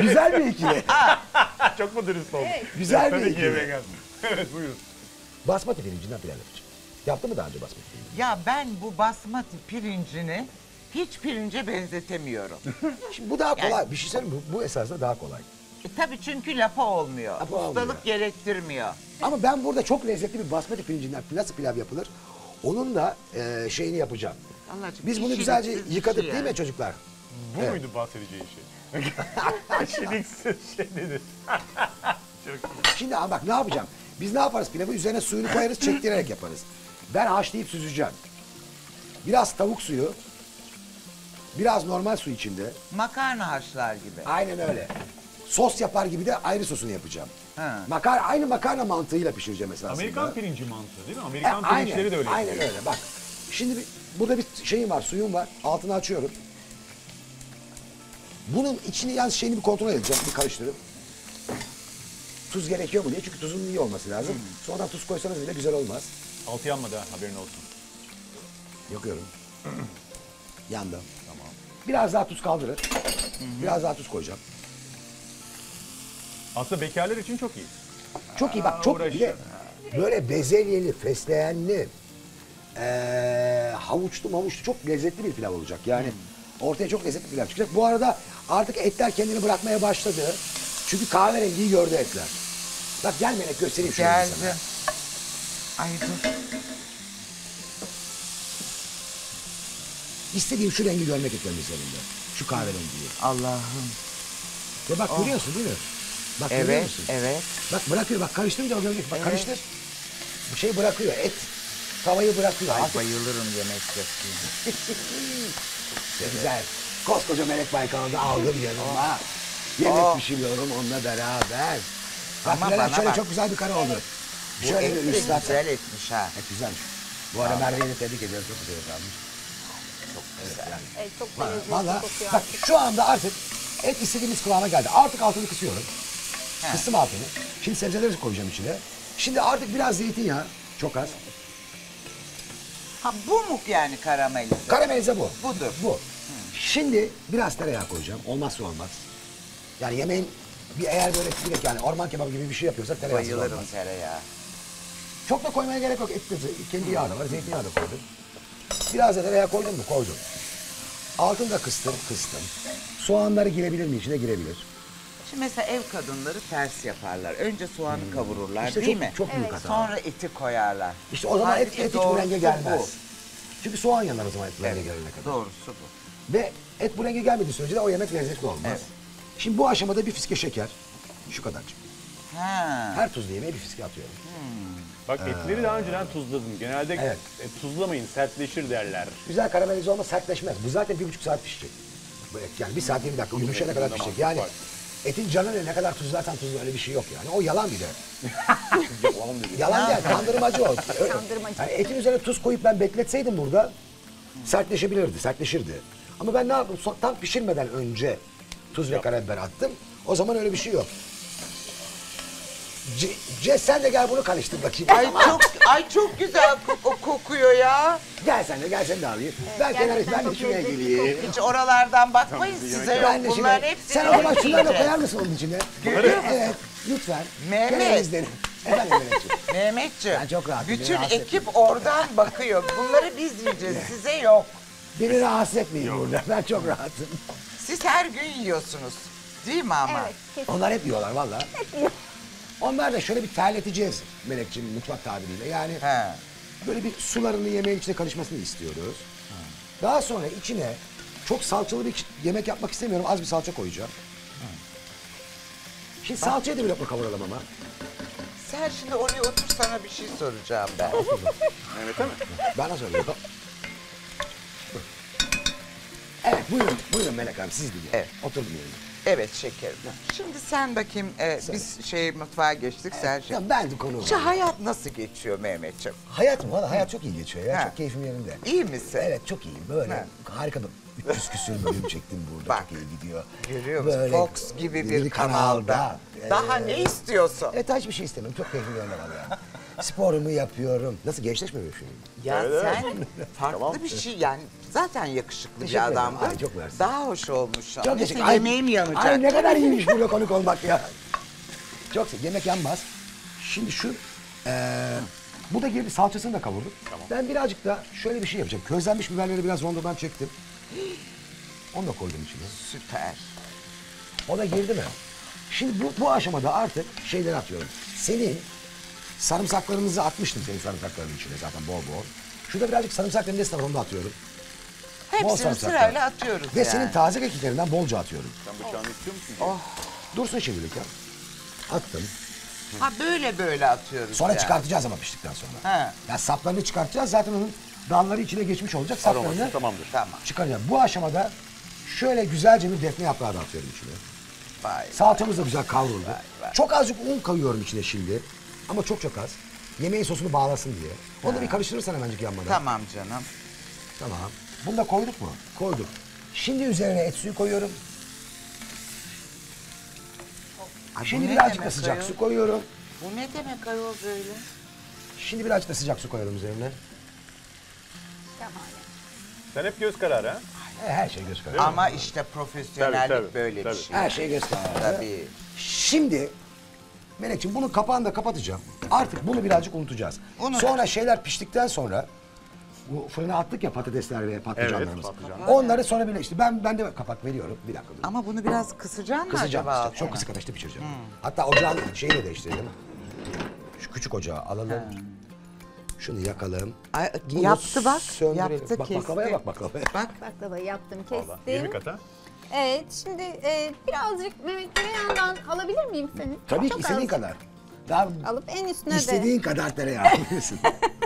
Güzel bir ikili. Çok mu dürüst oldun? Güzel bir ikili. evet buyurun. Basmati pirincinden pilav yapacağım. Yaptı mı daha önce basmati pirinci? Ya ben bu basmati pirincini hiç pirince benzetemiyorum. Şimdi bu daha kolay. Bir şey söyleyeyim mi? Bu, bu esasında daha kolay. E, tabii çünkü lapa olmuyor. Lapa Ustalık olmuyor. gerektirmiyor. Ama ben burada çok lezzetli bir basmati pirincinden nasıl pilav yapılır? Onun da e, şeyini yapacağım. Allah aşkına, Biz bunu güzelce yıkadık şey değil mi yani. çocuklar? Bu Evet. muydu bahsedeceği şey? Kişiliksiz şey dedi. Şimdi ama bak ne yapacağım? Biz ne yaparız pilavı? Üzerine suyunu koyarız, çektirerek yaparız. Ben haşlayıp süzeceğim. Biraz tavuk suyu, biraz normal su içinde. Makarna haşlar gibi. Aynen öyle. Sos yapar gibi de ayrı sosunu yapacağım. Ha. Makar, aynı makarna mantığıyla pişireceğim esasında. Amerikan pirinci mantığı değil mi? E, Amerikan aynen, pirinçleri de öyle. aynen yapıyor. öyle. Bak şimdi bir- burada bir şeyim var, suyum var. Altını açıyorum. Bunun içini yalnız şeyini bir kontrol edeceğim, bir karıştırıp. Tuz gerekiyor mu diye çünkü tuzun iyi olması lazım. Hmm. Sonradan tuz koysanız bile güzel olmaz. Altı yanmadı ha haberin olsun. Yakıyorum. Yandı. Tamam. Biraz daha tuz kaldırır. Biraz daha tuz koyacağım. Aslında bekarlar için çok iyi. Çok iyi bak çok iyi. Böyle bezelyeli, fesleğenli, eee havuçlu mavuçlu çok lezzetli bir pilav olacak. Yani ortaya çok lezzetli pilav çıkacak. Bu arada artık etler kendini bırakmaya başladı. Çünkü kahverengiyi gördü etler. Bak gel Melek göstereyim şunu Geldi. sana. Ay dur. İstediğim şu rengi görmek istiyorum üzerinde. Şu kahverengiyi. Allah'ım. Ve bak görüyorsun değil mi? Bak görüyor Evet, musun? evet. Bak bırakıyor bak karıştırınca o görecek. Bak Evet. karıştır. Bu şey bırakıyor et. Tavayı bırakıyor. Ay Artık bayılırım yemek yapayım. Ne güzel. Koskoca Melek Baykal'ı aldım yanıma. Yemek Oh. pişiriyorum onunla beraber. Bak Ama Ama bana şöyle bak. çok güzel bir kare oldu. Bu Şöyle bir de üstad. güzel etmiş ha. Et güzelmiş. Bu arada Merve'yi de tebrik ediyorum. Çok güzel yapmış. Evet, çok da lezzetli Valla kokuyor. bak şu anda artık et istediğimiz kıvama geldi. Artık altını kısıyorum. Kıstım altını. Şimdi sebzeleri koyacağım içine. Şimdi artık biraz zeytinyağı. Çok az. Ha bu mu yani karamelize? Karamelize bu. Budur. Bu. Şimdi biraz tereyağı koyacağım. Olmazsa olmaz. Yani yemeğin bir eğer böyle direkt yani orman kebabı gibi bir şey yapıyorsak Bayılırım olmaz. tereyağı. Çok da koymaya gerek yok. Et de kendi yağı da var. Zeytinyağı da koydum. Biraz da tereyağı koydum mu? Koydum. Altını da kıstım, kıstım. Soğanları girebilir mi içine? Girebilir. Şimdi mesela ev kadınları ters yaparlar. Önce soğanı kavururlar Hmm. İşte değil çok, mi? çok büyük hata. Sonra eti koyarlar. İşte o zaman et, Halbuki et hiç bu doğrusu renge gelmez. bu. Çünkü soğan yanar o zaman et bu renge gelene kadar. doğrusu bu. Ve et bu renge gelmediği sürece de o yemek lezzetli olmaz. Evet. Şimdi bu aşamada bir fiske şeker. Şu kadarcık. Ha. Her tuzlu yemeğe bir fiske atıyorum. Bak etleri daha önceden tuzladım. Genelde Evet. e, tuzlamayın sertleşir derler. Güzel karamelize olma sertleşmez. Bu zaten bir buçuk saat pişecek. Bu et yani bir saat yirmi dakika yumuşayana kadar pişecek. Yani etin canı ne kadar tuzlarsan tuzlu öyle bir şey yok yani. O yalan bir de. Yalan dedi. Yalan değil, kandırmacı o. Kandırmacı. Yani etin üzerine tuz koyup ben bekletseydim burada sertleşebilirdi, sertleşirdi. Ama ben ne yaptım? Tam pişirmeden önce tuz ve karabiber attım. O zaman öyle bir şey yok. Ce, Ce, sen de gel bunu karıştır bakayım. Ay çok ay çok güzel kok- kokuyor ya. Gel sen de gel sen de alayım. ben kenara ben de şuraya geleyim. Hiç oralardan bakmayın size yok. Bunların şimdi, hepsini sen o zaman şunları da koyar mısın onun içine? Görüyor musun? Evet, lütfen. Mehmet. Mehmetciğim. Ben çok rahatım, bütün ekip oradan bakıyor. Bunları biz yiyeceğiz, size yok. Beni rahatsız etmeyin burada. Ben çok rahatım. Siz her gün yiyorsunuz. Değil mi ama? Evet, kesin. Onlar hep yiyorlar valla. Onlar da şöyle bir terleteceğiz Melekciğim mutfak tabiriyle. Yani He. böyle bir sularını yemeğin içine karışmasını istiyoruz. Daha sonra içine çok salçalı bir yemek yapmak istemiyorum. Az bir salça koyacağım. Şimdi salçayı da bir lokma kavuralım ama. Sen şimdi oraya otur sana bir şey soracağım ben. Mehmet'e mi? Bana söylüyorum. Evet buyurun, buyurun Melek Hanım siz dinleyin. Evet. Otur dinleyin. Evet şekerim. Şimdi sen bakayım, e, biz şey mutfağa geçtik sen şey. Ya ben de konu Şu hayat nasıl geçiyor Mehmetciğim? Hayat mı? Valla hayat çok iyi geçiyor ya. Ha. Çok keyfim yerinde. İyi misin? Evet çok iyi. Böyle Ha. harika bir 300 küsür bölüm çektim burada. Bak, çok iyi gidiyor. Görüyor musun? Böyle Fox gibi bir, kanalda. Daha ne istiyorsun? Evet hiçbir şey istemiyorum. Çok keyfim yerinde valla. Sporumu yapıyorum. Nasıl gençleşmiyor şu Ya Evet, sen farklı bir şey yani zaten yakışıklı Teşekkür bir ederim. adamdın. Ay, çok mersi. Daha hoş olmuş. Çok Neyse, teşekkür Ay- yemeğim yanacak. Ay ne kadar iyiymiş burada konuk olmak ya. Çok sev- Yemek yanmaz. Şimdi şu eee bu da girdi salçasını da kavurduk. Ben birazcık da şöyle bir şey yapacağım. Közlenmiş biberleri biraz rondodan çektim. Onu da koydum içine. Süper. O da girdi mi? Şimdi bu, bu aşamada artık şeyleri atıyorum. Senin sarımsaklarınızı atmıştım senin sarımsakların içine zaten bol bol. Şurada birazcık sarımsak rendesi var onu da atıyorum. Bol Hepsini sarımsaklar. sırayla atıyoruz Ve yani. senin taze kekiklerinden bolca atıyorum. Sen bıçağını istiyor musun? Dursun şimdilik ya. Attım. Ha böyle böyle atıyoruz Sonra yani. çıkartacağız ama piştikten sonra. He. Ya saplarını çıkartacağız. Zaten onun dalları içine geçmiş olacak. Saplarını Aroması tamamdır. Tamam. çıkaracağım. Bu aşamada şöyle güzelce bir defne yaprağı da atıyorum içine. Vay. Salatamız da güzel kavruldu. Çok azıcık un koyuyorum içine şimdi. Ama çok çok az. Yemeğin sosunu bağlasın diye. Onu da bir karıştırırsan hemencik yanmadan. Tamam canım. Tamam. Bunu da koyduk mu? Koyduk. Şimdi üzerine et suyu koyuyorum. Ay, bu Şimdi ne birazcık demek da sıcak ayol? su koyuyorum. Bu ne demek ayol böyle? Şimdi birazcık da sıcak su koyuyorum üzerine. Şahane. Sen hep göz kararı ha? Her şey göz kararı. Ama işte profesyonellik Tabii, tabii, böyle tabii. bir şey. Her şey göz kararı. Tabii. Şimdi Melekciğim bunun kapağını da kapatacağım. Artık bunu birazcık unutacağız. Unut. Sonra şeyler piştikten sonra bu fırına attık ya patatesler ve patlıcanlarımız. Evet, patlıcan. Onları sonra bile işte ben ben de kapak veriyorum. Bir dakika dur. Ama bunu biraz kısacaksın mı Kısacağım acaba? işte. Çok kısık ateşte pişireceğim. Hatta ocağın şeyini de değiştirelim. Şu küçük ocağı alalım. Şunu yakalım. Ay, Bunu yaptı bak. söndürelim. Yaptı bak, kesti. baklavaya bak baklavaya. Bak Baklavayı yaptım, Valla. 20 kestim. kata. Evet, şimdi e, birazcık Mehmet tereyağından alabilir miyim seni? Tabii ki Çok istediğin azıcık kadar. Daha Alıp en üstüne de istediğin kadar tereyağı alabilirsin.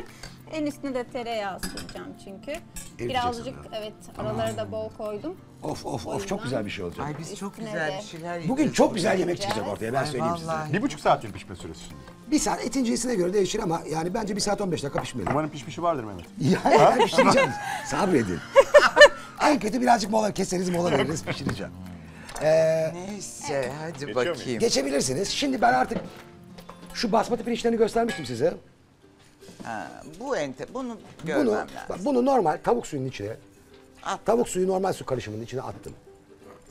en üstüne de tereyağı süreceğim çünkü. Birazcık ha. evet araları da bol koydum. of of of çok güzel bir şey olacak. ay biz çok Üstüne güzel de. bir şeyler Bugün yiyeceğiz. çok güzel yemek çıkacak ortaya ben Ay, söyleyeyim size. vallahi. Bir buçuk saat bir pişme süresi şimdi. Bir saat etin cinsine göre değişir ama yani bence bir saat 15 dakika pişmeli. Umarım pişmişi vardır Mehmet. Yani yani pişireceğim. Sabredin. En kötü birazcık mola keseriz mola veririz pişireceğim. Neyse hadi Geçiyor bakayım. muyum? Geçebilirsiniz. Şimdi ben artık şu basmati pirinçlerini göstermiştim size. Ha, bu ente bunu görmem Bunu, lazım. bak bunu normal tavuk suyunun içine, At. tavuk suyu normal su karışımının içine attım.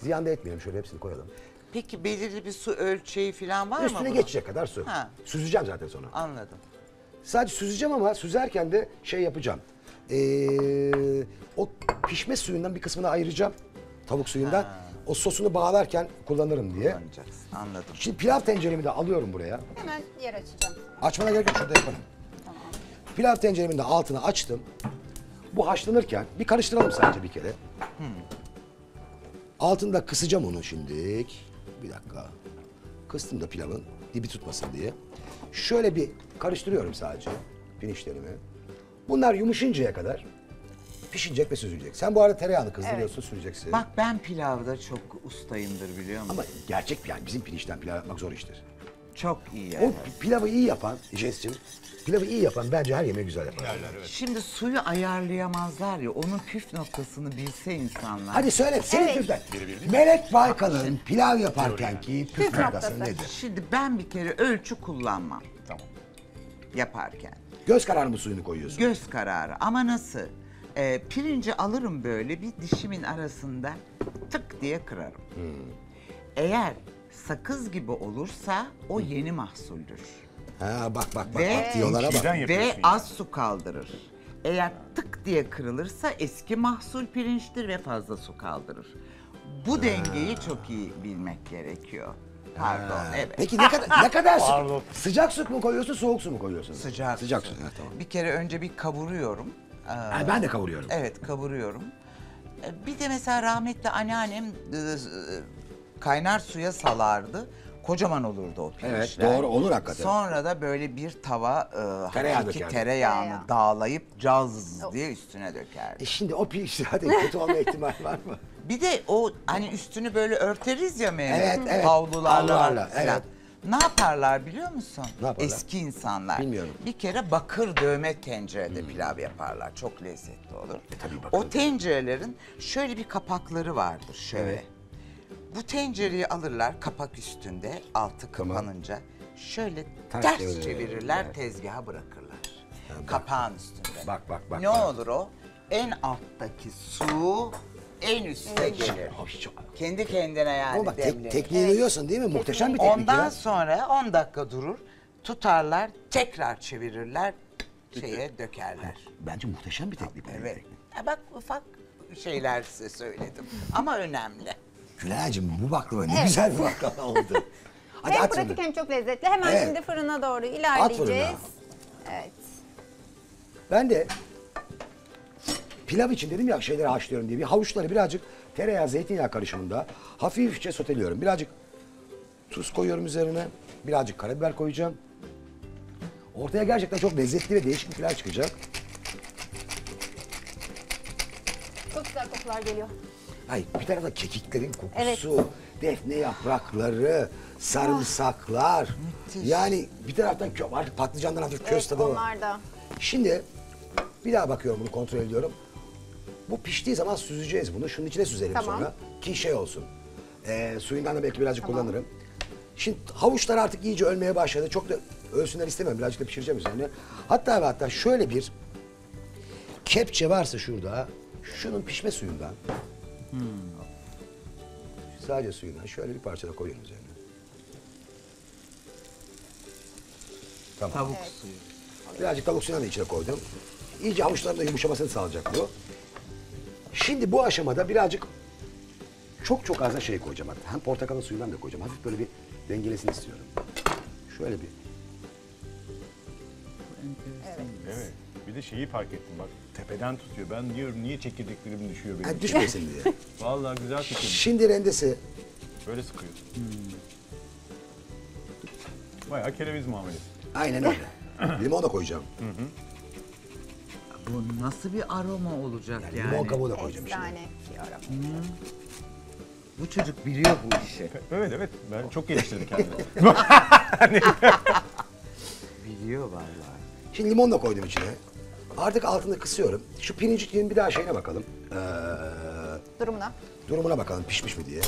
Ziyan da etmeyelim şöyle hepsini koyalım. Peki belirli bir su ölçeği falan var mı? Üstüne bunun? geçecek kadar su. Ha. Süzeceğim zaten sonra. Anladım. Sadece süzeceğim ama süzerken de şey yapacağım. Ee, o pişme suyundan bir kısmını ayıracağım. Tavuk suyundan. O sosunu bağlarken kullanırım diye. Kullanacaksın. Anladım. Şimdi pilav tenceremi de alıyorum buraya. Hemen yer açacağım. Açmana gerek yok şurada yaparım. Pilav tenceremin de altını açtım. Bu haşlanırken bir karıştıralım sadece bir kere. Altını da kısacağım onu şimdilik. Bir dakika. Kıstım da pilavın dibi tutmasın diye. Şöyle bir karıştırıyorum sadece pirinçlerimi. Bunlar yumuşayıncaya kadar pişecek ve süzülecek. Sen bu arada tereyağını kızdırıyorsun, süreceksin. Bak ben pilavda çok ustayımdır biliyor musun? Ama gerçek yani bizim pirinçten pilav yapmak zor iştir. Çok iyi O yani. pilavı iyi yapan, Jest'cim, pilavı iyi yapan bence her yemeği güzel yapar. Şimdi suyu ayarlayamazlar ya onun püf noktasını bilse insanlar. Hadi söyle senin Evet. püfler. Melek Baykal'ın pilav yaparken ki püf Püf noktası noktası. nedir? Şimdi ben bir kere ölçü kullanmam Tamam. yaparken. Göz kararı mı suyunu koyuyorsun? Göz kararı ama nasıl? Ee, pirinci alırım böyle bir dişimin arasında tık diye kırarım. Eğer sakız gibi olursa o yeni mahsuldür. ha bak bak bak Ve- bak diyorlara bak. Çiğden yapıyorsun Ve yani. az su kaldırır. Eğer tık diye kırılırsa eski mahsul pirinçtir ve fazla su kaldırır. Bu dengeyi çok iyi bilmek gerekiyor. Pardon, evet. Peki ne kadar ne kadar Pardon. su? Sıcak su mu koyuyorsun, soğuk su mu koyuyorsun? Sıcak, Sıcak su. su. Ha, tamam. Bir kere önce bir kavuruyorum. Ee, Ha, ben de kavuruyorum. Evet kavuruyorum. Ee, Bir de mesela rahmetli anneannem e, e, kaynar suya salardı. Kocaman olurdu o pirinçler. Evet, doğru, olur hakikaten. Sonra da böyle bir tava e, Tereyağı hakiki dökerdi. tereyağını Tereyağı. dağlayıp caz diye üstüne dökerdi. E şimdi o pirinç zaten kötü olma ihtimali var mı? Bir de o hani üstünü böyle örteriz ya Mehmet. Evet, evet. Havlularla evet. Ne yaparlar biliyor musun? Ne yaparlar? Eski insanlar. Bilmiyorum. Bir kere bakır dövme tencerede pilav yaparlar. Çok lezzetli olur. E, tabii bakır. o tencerelerin şöyle bir kapakları vardır şöyle. Evet. Bu tencereyi alırlar kapak üstünde altı Tamam. kapanınca şöyle Ters ters, çevirirler, çevirirler evet. tezgaha bırakırlar. Kapağın üstünde. Bak, bak, bak, Ne bak. olur o? En alttaki su en üste gelir. Kendi kendine yani Ama bak tek, demlenir. tekniği duyuyorsun değil mi? Muhteşem bir teknik Ondan ya. sonra 10 dakika durur, tutarlar, tekrar çevirirler, şeye dökerler. Bence muhteşem bir teknik. Evet. Ha bak ufak şeyler size söyledim ama önemli. Gülay'cığım bu baklava ne güzel bir baklava oldu. Hadi hem at pratik hem çok lezzetli. Hemen Evet. şimdi fırına doğru fırına. ilerleyeceğiz. Evet. Ben de pilav için dedim ya şeyleri haşlıyorum diye. Bir havuçları birazcık tereyağı, zeytinyağı karışımında hafifçe soteliyorum. Birazcık tuz koyuyorum üzerine. Birazcık karabiber koyacağım. Ortaya gerçekten çok lezzetli ve değişik bir pilav çıkacak. Çok güzel kokular geliyor. Ay bir tarafta kekiklerin kokusu, Evet. defne yaprakları, sarımsaklar. Yani bir taraftan kö- artık patlıcandan hafif köz Evet, tadı var. onlar da. Şimdi bir daha bakıyorum bunu kontrol ediyorum. Bu piştiği zaman süzeceğiz bunu. Şunun içine süzelim Tamam. sonra. Ki şey olsun. Ee, suyundan da belki birazcık Tamam. kullanırım. Şimdi havuçlar artık iyice ölmeye başladı. Çok da ölsünler istemiyorum. Birazcık da pişireceğim üzerine. Hatta ve hatta şöyle bir kepçe varsa şurada. Şunun pişme suyundan. Sadece suyundan şöyle bir parça da koyuyorum üzerine. Tamam. Tavuk suyu. Birazcık tavuk suyunu da içine koydum. İyice havuçların da yumuşamasını sağlayacak bu. Şimdi bu aşamada birazcık çok çok az da şey koyacağım. Hatta Hem portakalın suyundan da koyacağım. Hafif böyle bir dengelesini istiyorum. Şöyle bir. Evet. Bir de şeyi fark ettim bak tepeden tutuyor. Ben diyorum niye çekirdeklerim düşüyor benim. Yani düşmesin diye. Vallahi güzel fikir. Şimdi rendesi Böyle sıkıyor. Bayağı kereviz muamelesi. aynen öyle. Limon da koyacağım. Bu nasıl bir aroma olacak Yani, yani? limon kabuğu da koyacağım içine. Efsane diyorum. Bu çocuk biliyor bu işi. Evet evet ben çok geliştirdim kendimi. Biliyor vallahi. Şimdi limon da koydum içine. Artık altını kısıyorum. Şu pirincin bir daha şeyine bakalım. Ee, Durumuna. durumuna bakalım pişmiş mi diye.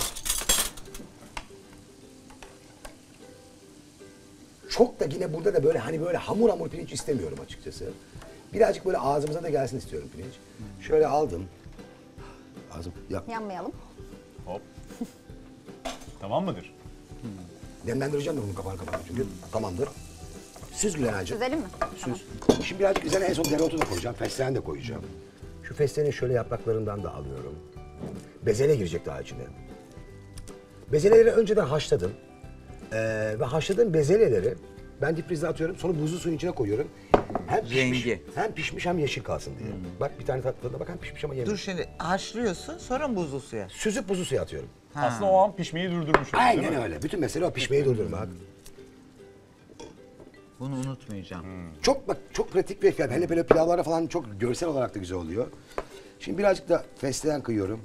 Çok da yine burada da böyle hani böyle hamur hamur pirinç istemiyorum açıkçası. Birazcık böyle ağzımıza da gelsin istiyorum pirinç. Şöyle aldım. Ağzım ya Yanmayalım. Hop. tamam mıdır? demlendireceğim de bunu kapağını kapatıp çünkü tamamdır. Süz Gülenay'cığım. Süzelim mi? Süz. Şimdi birazcık üzerine en son dereotu da koyacağım. Fesleğen de koyacağım. Şu fesleğenin şöyle yapraklarından da alıyorum. Bezele girecek daha içine. Bezeleleri önceden haşladım. Ee, ve haşladığım bezeleleri ben dipfrize atıyorum. Sonra buzlu suyun içine koyuyorum. Hem pişmiş, Rengi. hem pişmiş hem yeşil kalsın diye. Bak bir tane tatlıda bak hem pişmiş ama yemiş. Dur şimdi haşlıyorsun sonra buzlu suya. Süzüp buzlu suya atıyorum. Aslında o an pişmeyi durdurmuş oluyor, değil Aynen mi? öyle. Bütün mesele o pişmeyi durdurmak. Bunu unutmayacağım. Çok bak çok pratik ve yani hele böyle pilavlara falan çok görsel olarak da güzel oluyor. Şimdi birazcık da fesleğen kıyıyorum.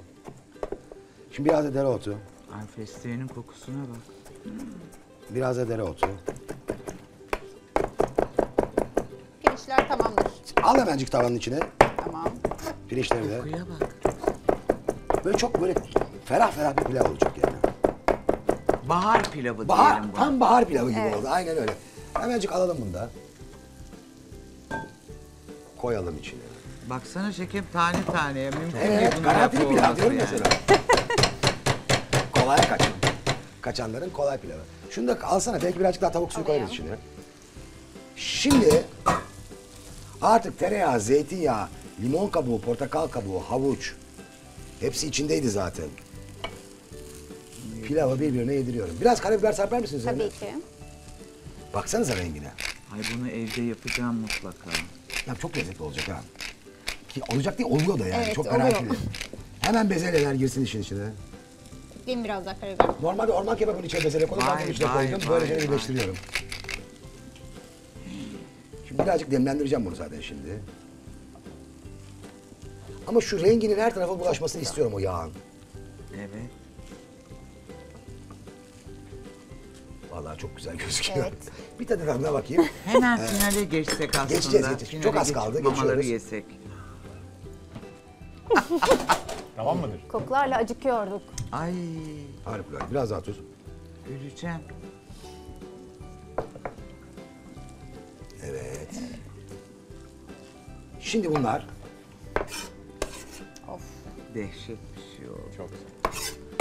Şimdi biraz da dereotu. Ay fesleğenin kokusuna bak. Biraz da dereotu. Pirinçler tamamdır. Al hemencik tavanın içine. Tamam. Pirinçleri de. Kokuya bak. Böyle çok böyle ferah ferah bir pilav olacak yani. Bahar pilavı Bahar, diyelim buna. tam bahar pilavı gibi Evet. oldu. Aynen öyle. Hemencik alalım bunu da. Koyalım içine. Baksana şeker tane tane ya. Mümkün değil Evet, bunun garantili lafı pilav olması diyorum yani. mesela. kolay kaçan. Kaçanların kolay pilavı. Şunu da alsana belki birazcık daha tavuk suyu koyarız içine. Şimdi artık tereyağı, zeytinyağı, limon kabuğu, portakal kabuğu, havuç hepsi içindeydi zaten. Pilavı birbirine yediriyorum. Biraz karabiber serper misin üzerine? Tabii ki. Baksanıza rengine. Ay bunu evde yapacağım mutlaka. Ya çok lezzetli olacak ha. Ki olacak değil oluyor da yani. Evet, çok oluyor. garantili. Hemen bezelyeler girsin işin içine. Değil biraz daha karabiber? Normalde orman kebabının içine bezelye koydum, ben Vay, bunun içine vay, koydum. vay, Böylece vay. birleştiriyorum. Şimdi birazcık demlendireceğim bunu zaten şimdi. Ama şu renginin her tarafa bulaşmasını istiyorum o yağın. Evet. Vallahi çok güzel gözüküyor. Evet. Bir tadı tadına bakayım. Hemen finale geçsek aslında. Geçeceğiz, geçeceğiz. Finale Çok az geçip kaldı, Mamaları geçiyoruz. yesek. Tamam mıdır? Kokularla acıkıyorduk. Ay Harikulade. Biraz daha tuz. öleceğim. Şimdi bunlar Of. Dehşet bir şey oldu. Çok.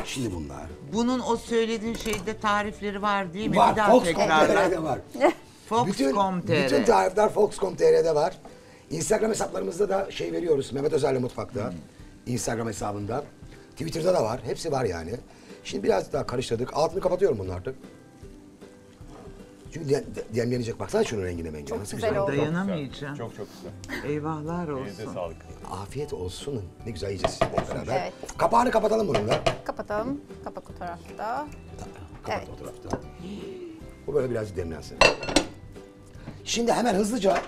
Şimdi bunlar. Bunun o söylediğin şeyde tarifleri var değil mi? Var. Bir daha Fox.com.tr'de tekrarla. var. Fox.com.tr. bütün, bütün tarifler Fox.com.tr'de var. Instagram hesaplarımızda da şey veriyoruz. Mehmet Özer'le Mutfak'ta. Instagram hesabında. Twitter'da da var. Hepsi var yani. Şimdi biraz daha karıştırdık. Altını kapatıyorum bunun artık. Çünkü de- de- demlenecek. Baksana şunun rengine mengine. Nasıl güzel oldu. Dayanamayacağım. Çok çok güzel. Eyvahlar Elinize olsun. sağlık. Afiyet olsun. Ne güzel yiyeceğiz sizinle beraber. Evet. Kapağını kapatalım bunun da. Kapatalım. Kapak o tarafta. Kapat Evet. o tarafta. Bu böyle biraz demlensin. Şimdi hemen hızlıca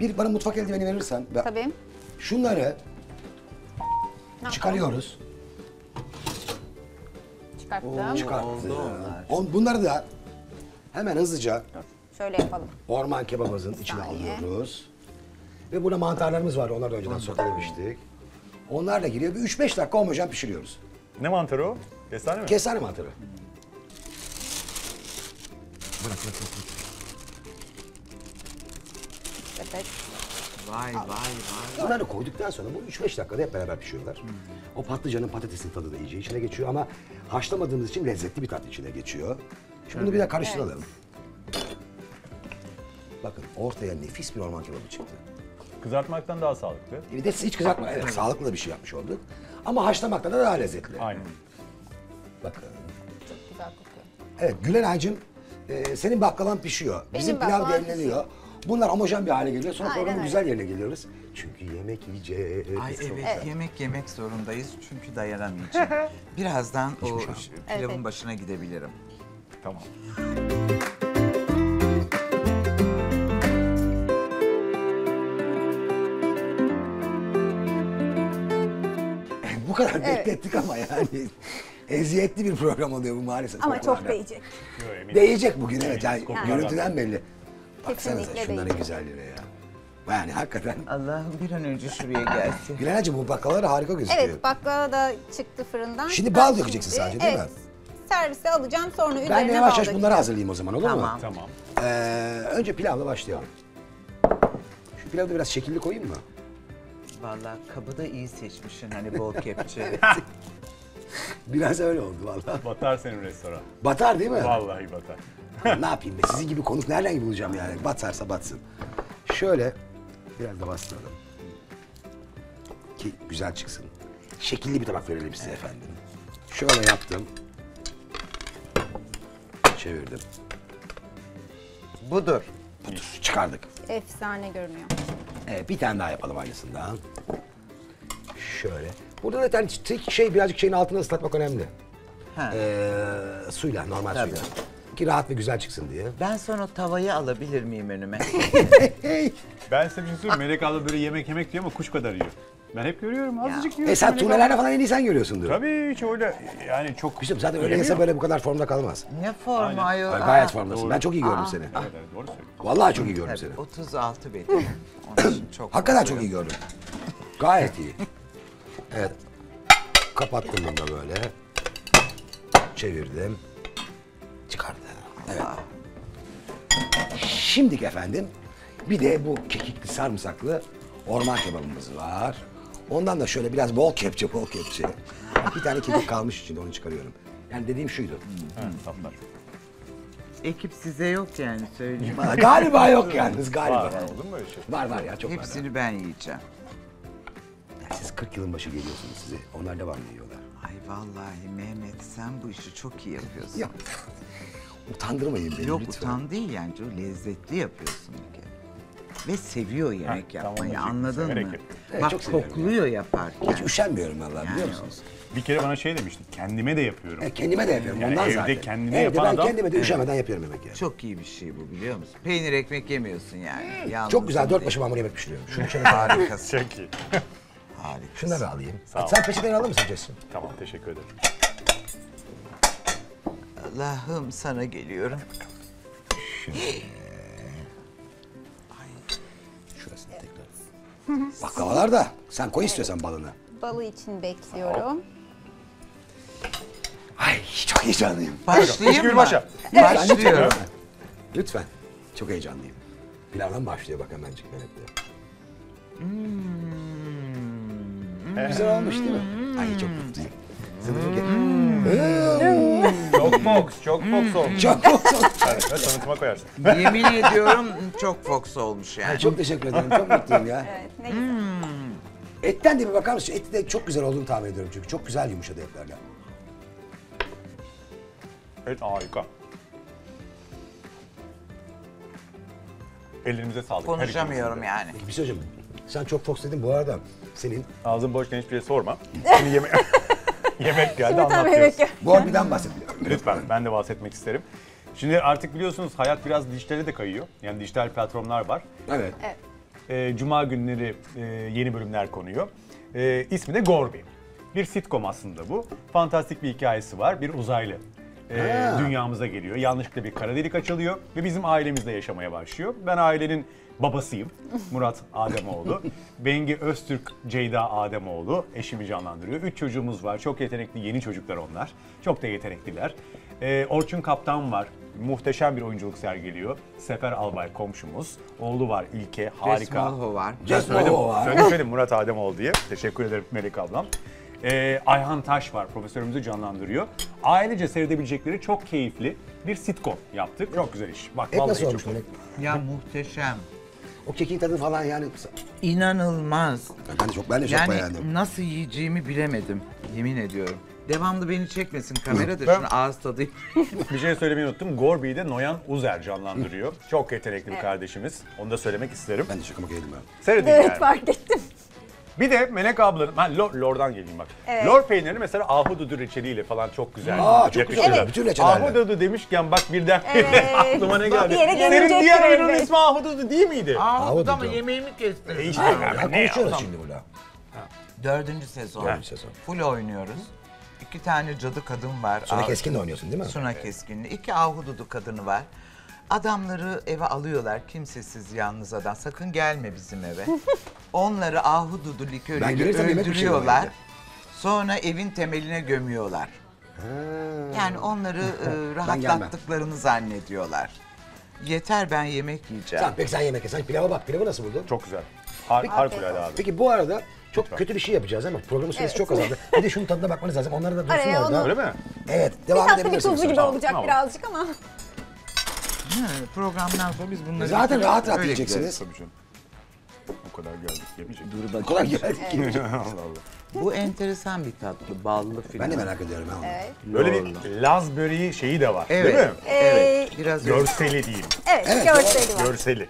bir bana mutfak eldiveni verirsen. ve Tabii. Şunları Ne çıkarıyoruz. Çıkarttım. Çıkarttık. oldu onlar. On, bunları da hemen hızlıca Dur. Şöyle yapalım. orman kebabımızın içine saniye. alıyoruz. Ve burada mantarlarımız var. Onları da önceden sotelemiştik. Onlar da giriyor. Bir 3-5 dakika homojen pişiriyoruz. Ne mantarı o? Kestane mi? Kestane mantarı. Bırak bırak bırak. Evet. Vay vay vay. Bunları koyduktan sonra bu 3-5 dakikada hep beraber pişiyorlar. O patlıcanın patatesin tadı da iyice içine geçiyor ama haşlamadığımız için lezzetli bir tat içine geçiyor. Şimdi bunu bir de karıştıralım. Bakın ortaya nefis bir orman kebabı çıktı. Kızartmaktan daha sağlıklı. Bir de hiç kızartma. Evet, sağlıklı da bir şey yapmış olduk. Ama haşlamakta da daha lezzetli. Aynen. Bakın. Çok güzel kokuyor. Evet Gülenay'cığım e, senin baklavan pişiyor. Bizim Benim pilav baklavam demleniyor. Bunlar homojen bir hale geliyor. Sonra Aynen programın öyle. güzel yerine geliyoruz. Çünkü yemek yiyeceğiz. Ay Çok evet, güzel. yemek yemek zorundayız çünkü dayanamayacağım. Birazdan o şey pilavın Evet. başına gidebilirim. Tamam. Bu kadar beklettik ama yani. Eziyetli bir program oluyor bu maalesef. Ama çok değecek. Yo, eminim. Değecek bugün evet. Yani kokulardan. görüntüden belli. Baksanıza Kesinlikle şunların değecek. güzelliğine ya. Yani hakikaten. Allah'ım bir an önce şuraya gelsin. Gülenay'cığım bu baklavalar harika gözüküyor. Evet baklava da çıktı fırından. Şimdi Ben bal dökeceksin sadece, değil evet, mi? Servise alacağım sonra üzerine ben de yavaş yavaş bunları hazırlayayım o zaman olur mu? Tamam. Tamam. Ee, önce pilavla başlayalım. Şu pilavı da biraz şekilli koyayım mı? Vallahi kabı da iyi seçmişsin hani bol kepçe. Biraz öyle oldu vallahi. Batar senin restoran. Batar değil mi? Vallahi batar. ne yapayım be sizin gibi konuk nereden bulacağım yani? Batarsa batsın. Şöyle biraz da bastıralım. Ki güzel çıksın. Şekilli bir tabak verelim size efendim. Şöyle yaptım. Çevirdim. Budur. Budur. Çıkardık. Efsane görünüyor. Evet bir tane daha yapalım aynısından. Şöyle. Burada da yani tek şey birazcık şeyin altını ıslatmak önemli. Ha. Ee, suyla, normal Tabii. suyla. Ki rahat ve güzel çıksın diye. Ben sonra tavayı alabilir miyim önüme? Ben size bir şey söyleyeyim. Melek abla böyle yemek yemek diyor ama kuş kadar yiyor. Ben hep görüyorum. Azıcık yiyor. E sen abla. tunelerle falan en iyi sen görüyorsundur. Tabii hiç öyle yani çok... Kızım zaten öyle yese böyle bu kadar formda kalmaz. ne formu ayol? Ay, Gayet formdasın. Ben çok iyi gördüm seni. Evet, evet, doğru söylüyorsun. Vallahi çok iyi gördüm seni. Tabii 36 benim. Onun için çok Hakikaten çok iyi gördüm. Gayet iyi. Evet. Kapattım bunu da böyle. Çevirdim. Çıkardım. Evet. Şimdiki efendim bir de bu kekikli sarımsaklı orman kebabımız var. Ondan da şöyle biraz bol kepçe bol kepçe. Bir tane kekik kalmış içinde onu çıkarıyorum. Yani dediğim şuydu. Tatlar. Ekip size yok yani söyleyeyim. Galiba yok yalnız galiba. Var, var. Olur mu öyle şey? Var var ya çok var. Hepsini ben yiyeceğim. Ya siz 40 yılın başı geliyorsunuz size. Onlar devamlı yiyorlar. Ay vallahi Mehmet sen bu işi çok iyi yapıyorsun. Ya utandırmayın beni Yok lütfen. utan değil yani çok lezzetli yapıyorsun bir kere. Ve seviyor yemek tamam, yapmayı hocam. anladın mı? Evet, Bak çok seviyorum kokluyor yaparken. Hiç üşenmiyorum vallahi biliyor Yani musunuz? Bir kere bana şey demişti. Kendime de yapıyorum. E, kendime de yapıyorum Yani ondan evde zaten. kendine Evde yapan ben adam- kendime de üşemeden yapıyorum yemek yani. Çok, Çok iyi bir şey bu biliyor musun? Peynir ekmek yemiyorsun yani. Yalnız güzel dört başı mamur yemek pişiriyorum. Şunu şöyle harika. Harikasın. Çok iyi. Harikasın. Şunları da alayım. Sağ ol. Sen peçeteni alır mısın Cesim? tamam teşekkür ederim. Allah'ım sana geliyorum. Şurasını Baklavalar da sen koy istiyorsan balını. Balı için bekliyorum. Ay çok heyecanlıyım. Başlayayım mı? başla. Başlıyorum. Lütfen. Çok heyecanlıyım. Pilavdan başlıyor bak hemencik Mehmet'le. Güzel olmuş değil mi? Ay çok mutluyum. Sınıfı Çok box, çok box olmuş. Çok olsun. Evet, tanıtıma koyarsın. Yemin ediyorum çok fox olmuş yani. Ay, çok teşekkür ederim. Çok mutluyum ya. Evet ne güzel. Etten de bir bakar mısın? Eti de çok güzel olduğunu tahmin ediyorum çünkü. Çok güzel yumuşadı etlerle. Evet harika. Ellerimize sağlık. her Konuşamıyorum de. yani. Peki bir şey söyleyeceğim. Sen çok Fox dedin bu arada. Senin Ağzın boşken hiçbir şey sorma. Şimdi yemek yemek geldi Şimdi tabii anlatıyoruz. evet ya. Gorbi'den bahsediyorum. Lütfen ben de bahsetmek isterim. Şimdi artık biliyorsunuz hayat biraz dijitale de kayıyor. Yani dijital platformlar var. Evet. Ee, Cuma günleri e, yeni bölümler konuyor. Ee, ismi de Gorby. Bir sitcom aslında bu. Fantastik bir hikayesi var. Bir uzaylı e, Ha. dünyamıza geliyor. Yanlışlıkla bir kara delik açılıyor ve bizim ailemizde yaşamaya başlıyor. Ben ailenin babasıyım. Murat Ademoğlu. Bengi Öztürk Ceyda Ademoğlu eşimi canlandırıyor. Üç çocuğumuz var. Çok yetenekli yeni çocuklar onlar. Çok da yetenekliler. Ee, Orçun Kaptan var. Muhteşem bir oyunculuk sergiliyor. Sefer Albay komşumuz. Oğlu var İlke. Harika. Resmalho var. Just Söyledim, var. söyledim, söyledim Murat Ademoğlu diye. Teşekkür ederim Melek ablam. Ee, Ayhan Taş var, profesörümüzü canlandırıyor. Ailece seyredebilecekleri çok keyifli bir sitcom yaptık. Çok güzel iş. Bak Et vallahi nasıl çok olmuş Melek? Ya muhteşem. O kekin tadı falan yani. İnanılmaz. Ben de çok, ben de çok Yani beğendim. nasıl yiyeceğimi bilemedim. Yemin ediyorum. Devamlı beni çekmesin kamera da Ben- şunu ağız tadayım. Bir şey söylemeyi unuttum. Gorby'yi de Noyan Uzer canlandırıyor. Çok yetenekli bir kardeşimiz. Onu da söylemek isterim. Ben de şaka maka yedim ben. Seyredin Evet yani. fark ettim. Bir de Melek ablanın, ben Lor, Lor'dan geleyim bak. Evet. Lor peynirini mesela ahududu reçeliyle falan çok güzel Aa, çok güzel oluyor. Bütün reçelerle. Ahududu demişken bak birden Evet. aklıma ne geldi? Bir yere Senin gelecektir diğer oyunun elbet. ismi Ahududu değil miydi? Ahududu ama Ahududu. yemeğimi kestin. E işte Ya ne konuşuyoruz şimdi burada. Dördüncü sezon. Dördüncü sezon. Full oynuyoruz. İki tane cadı kadın var. Sonra Av- keskin de oynuyorsun değil mi? Suna Keskin'le. İki ahududu kadını var. Adamları eve alıyorlar. Kimsesiz yalnız adam. Sakın gelme bizim eve. Onları ahududu Ben likörüyle gelirsem yemek pişiririm öldürüyorlar. evde. Sonra evin temeline gömüyorlar. Yani onları e, rahatlattıklarını zannediyorlar. Yeter ben yemek yiyeceğim. Tamam peki sen yemek ye. Sen pilava bak. Pilavı nasıl buldun? Çok güzel. Har harikulade abi. Peki bu arada çok kötü bir şey yapacağız ama programın süresi çok azaldı. Bir de şunun tadına bakmanız lazım. Onları da dursun Araya orada. onu- Öyle mi? Evet Bir devam tatlı bir edebilirsiniz. tuzlu gibi olacak tamam. birazcık ama. Hı, programdan sonra biz bunları Zaten rahat rahat öyle yiyeceksiniz. Tabii canım. O kadar geldik yemeyecek. O kadar geldik ki. Allah Allah. Bu enteresan bir tatlı, ballı filan. Ben de merak ediyorum. ha. Evet. Böyle bir Laz böreği şeyi de var Evet. değil mi? Evet. Biraz öyle. Görseli diyeyim. Evet, Evet, görseli var. Görseli.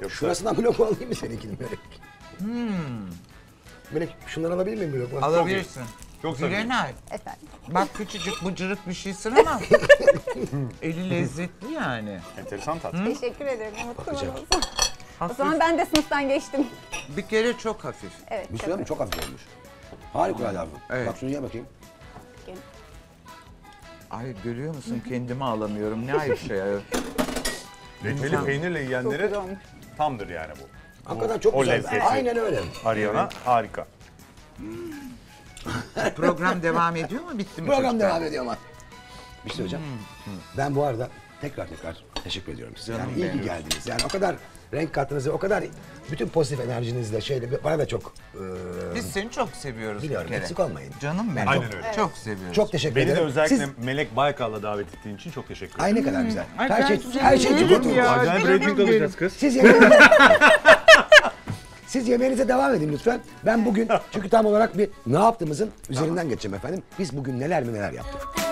Yoksa Şurasından blok alayım mı seninkini Melek? Hmm. Melek şunları alabilir miyim blok? Alabilirsin. Çok sevdim. Gülenay. Efendim. Bak küçücük bıcırık bir şeysin ama eli lezzetli yani. enteresan tat. Teşekkür ederim. Bakacağım. Unuttum O Hafif. zaman ben de sınıftan geçtim. Bir kere çok hafif. Evet. Bir şey mi? Çok hafif olmuş. Harikulade abi. Evet. Bak şunu ye bakayım. Ay görüyor musun kendimi alamıyorum. Ne ayıp şey ayol. Reçeli peynirle yiyenlere tamdır yani bu. Hakikaten çok o güzel. lezzeti. Aynen öyle. Arayana harika. Program devam ediyor mu bitti mi Program çocuklar? devam ediyor ama. Bir şey söyleyeceğim. Ben bu arada tekrar tekrar teşekkür ediyorum size. Yani iyi ki geldiniz. Yani o kadar renk kattınız ve o kadar bütün pozitif enerjinizle şeyle bana da çok e, Biz seni çok seviyoruz Biliyorum, bir kere. eksik olmayın. Canım benim. Aynen öyle. Çok seviyoruz. çok teşekkür Beni de ederim. özellikle Siz, Melek Baykal'la davet ettiğin için çok teşekkür ederim. ay ne kadar güzel. Ay her ben şey her şey yerim cıvıtın. ya. Acayip canım reyting benim. alacağız kız. Siz yemeğinize Siz yemeğinize devam edin lütfen. Ben bugün çünkü tam olarak bir ne yaptığımızın üzerinden geçeceğim efendim. Biz bugün neler mi neler yaptık.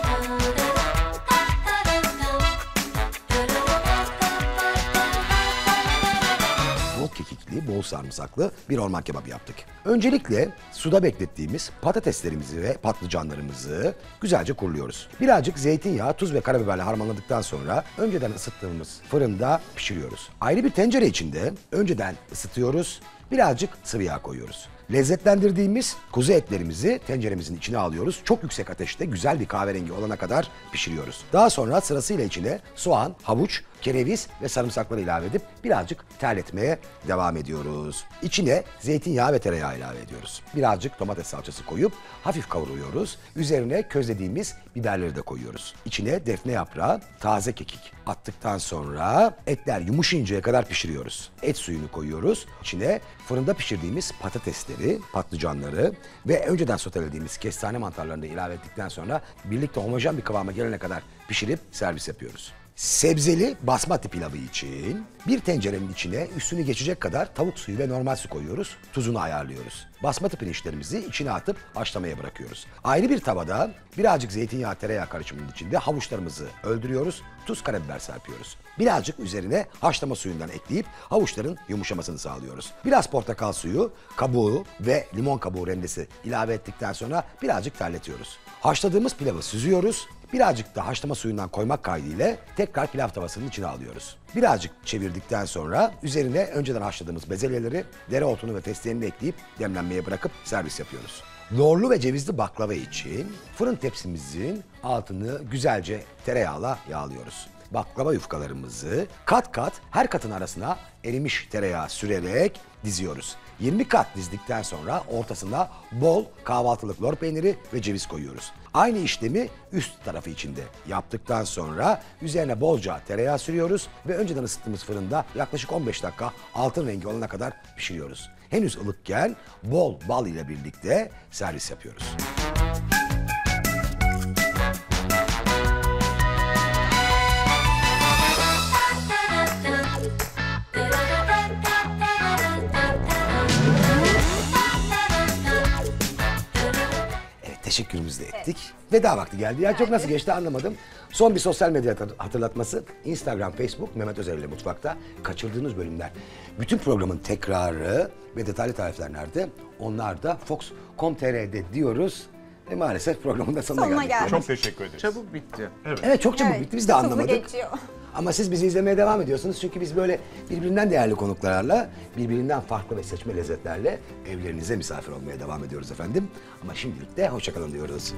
Kekikli, bol sarımsaklı bir orman kebabı yaptık. Öncelikle suda beklettiğimiz patateslerimizi ve patlıcanlarımızı güzelce kuruluyoruz. Birazcık zeytinyağı, tuz ve karabiberle harmanladıktan sonra önceden ısıttığımız fırında pişiriyoruz. Ayrı bir tencere içinde önceden ısıtıyoruz, birazcık sıvı yağ koyuyoruz. Lezzetlendirdiğimiz kuzu etlerimizi tenceremizin içine alıyoruz. Çok yüksek ateşte güzel bir kahverengi olana kadar pişiriyoruz. Daha sonra sırasıyla içine soğan, havuç, kereviz ve sarımsakları ilave edip birazcık terletmeye devam ediyoruz. İçine zeytinyağı ve tereyağı ilave ediyoruz. Birazcık domates salçası koyup hafif kavuruyoruz. Üzerine közlediğimiz biberleri de koyuyoruz. İçine defne yaprağı, taze kekik attıktan sonra etler yumuşayıncaya kadar pişiriyoruz. Et suyunu koyuyoruz. İçine fırında pişirdiğimiz patatesleri, patlıcanları ve önceden sotelediğimiz kestane mantarlarını ilave ettikten sonra birlikte homojen bir kıvama gelene kadar pişirip servis yapıyoruz. Sebzeli basmati pilavı için bir tencerenin içine üstünü geçecek kadar tavuk suyu ve normal su koyuyoruz. Tuzunu ayarlıyoruz. basmati pirinçlerimizi içine atıp haşlamaya bırakıyoruz. Ayrı bir tavada birazcık zeytinyağı tereyağı karışımının içinde havuçlarımızı öldürüyoruz. Tuz karabiber serpiyoruz. Birazcık üzerine haşlama suyundan ekleyip havuçların yumuşamasını sağlıyoruz. Biraz portakal suyu, kabuğu ve limon kabuğu rendesi ilave ettikten sonra birazcık terletiyoruz. Haşladığımız pilavı süzüyoruz. Birazcık da haşlama suyundan koymak kaydıyla tekrar pilav tavasının içine alıyoruz. Birazcık çevirdikten sonra üzerine önceden haşladığımız bezelyeleri, dereotunu ve fesleğenini ekleyip demlenmeye bırakıp servis yapıyoruz. Lorlu ve cevizli baklava için fırın tepsimizin altını güzelce tereyağla yağlıyoruz. Baklava yufkalarımızı kat kat her katın arasına erimiş tereyağı sürerek diziyoruz. 20 kat dizdikten sonra ortasına bol kahvaltılık lor peyniri ve ceviz koyuyoruz. Aynı işlemi üst tarafı içinde yaptıktan sonra üzerine bolca tereyağı sürüyoruz ve önceden ısıttığımız fırında yaklaşık 15 dakika altın rengi olana kadar pişiriyoruz. Henüz ılıkken bol bal ile birlikte servis yapıyoruz. Teşekkürümüzü de ettik. Veda vakti geldi. Ya çok nasıl geçti anlamadım. Son bir sosyal medya hatır- hatırlatması. Instagram, Facebook, Mehmet Özer ile Mutfak'ta kaçırdığınız bölümler. Bütün programın tekrarı ve detaylı tarifler nerede? Onlar da Fox.com.tr'de diyoruz. Ve maalesef programın da sonuna, Sonuna geldik. geldik. Çok teşekkür ederiz. Çabuk bitti. Evet çok çabuk Evet, bitti biz de anlamadık. geçiyor. Ama siz bizi izlemeye devam ediyorsunuz çünkü biz böyle birbirinden değerli konuklarla, birbirinden farklı ve seçme lezzetlerle evlerinize misafir olmaya devam ediyoruz efendim. Ama şimdilik de hoşçakalın diyoruz.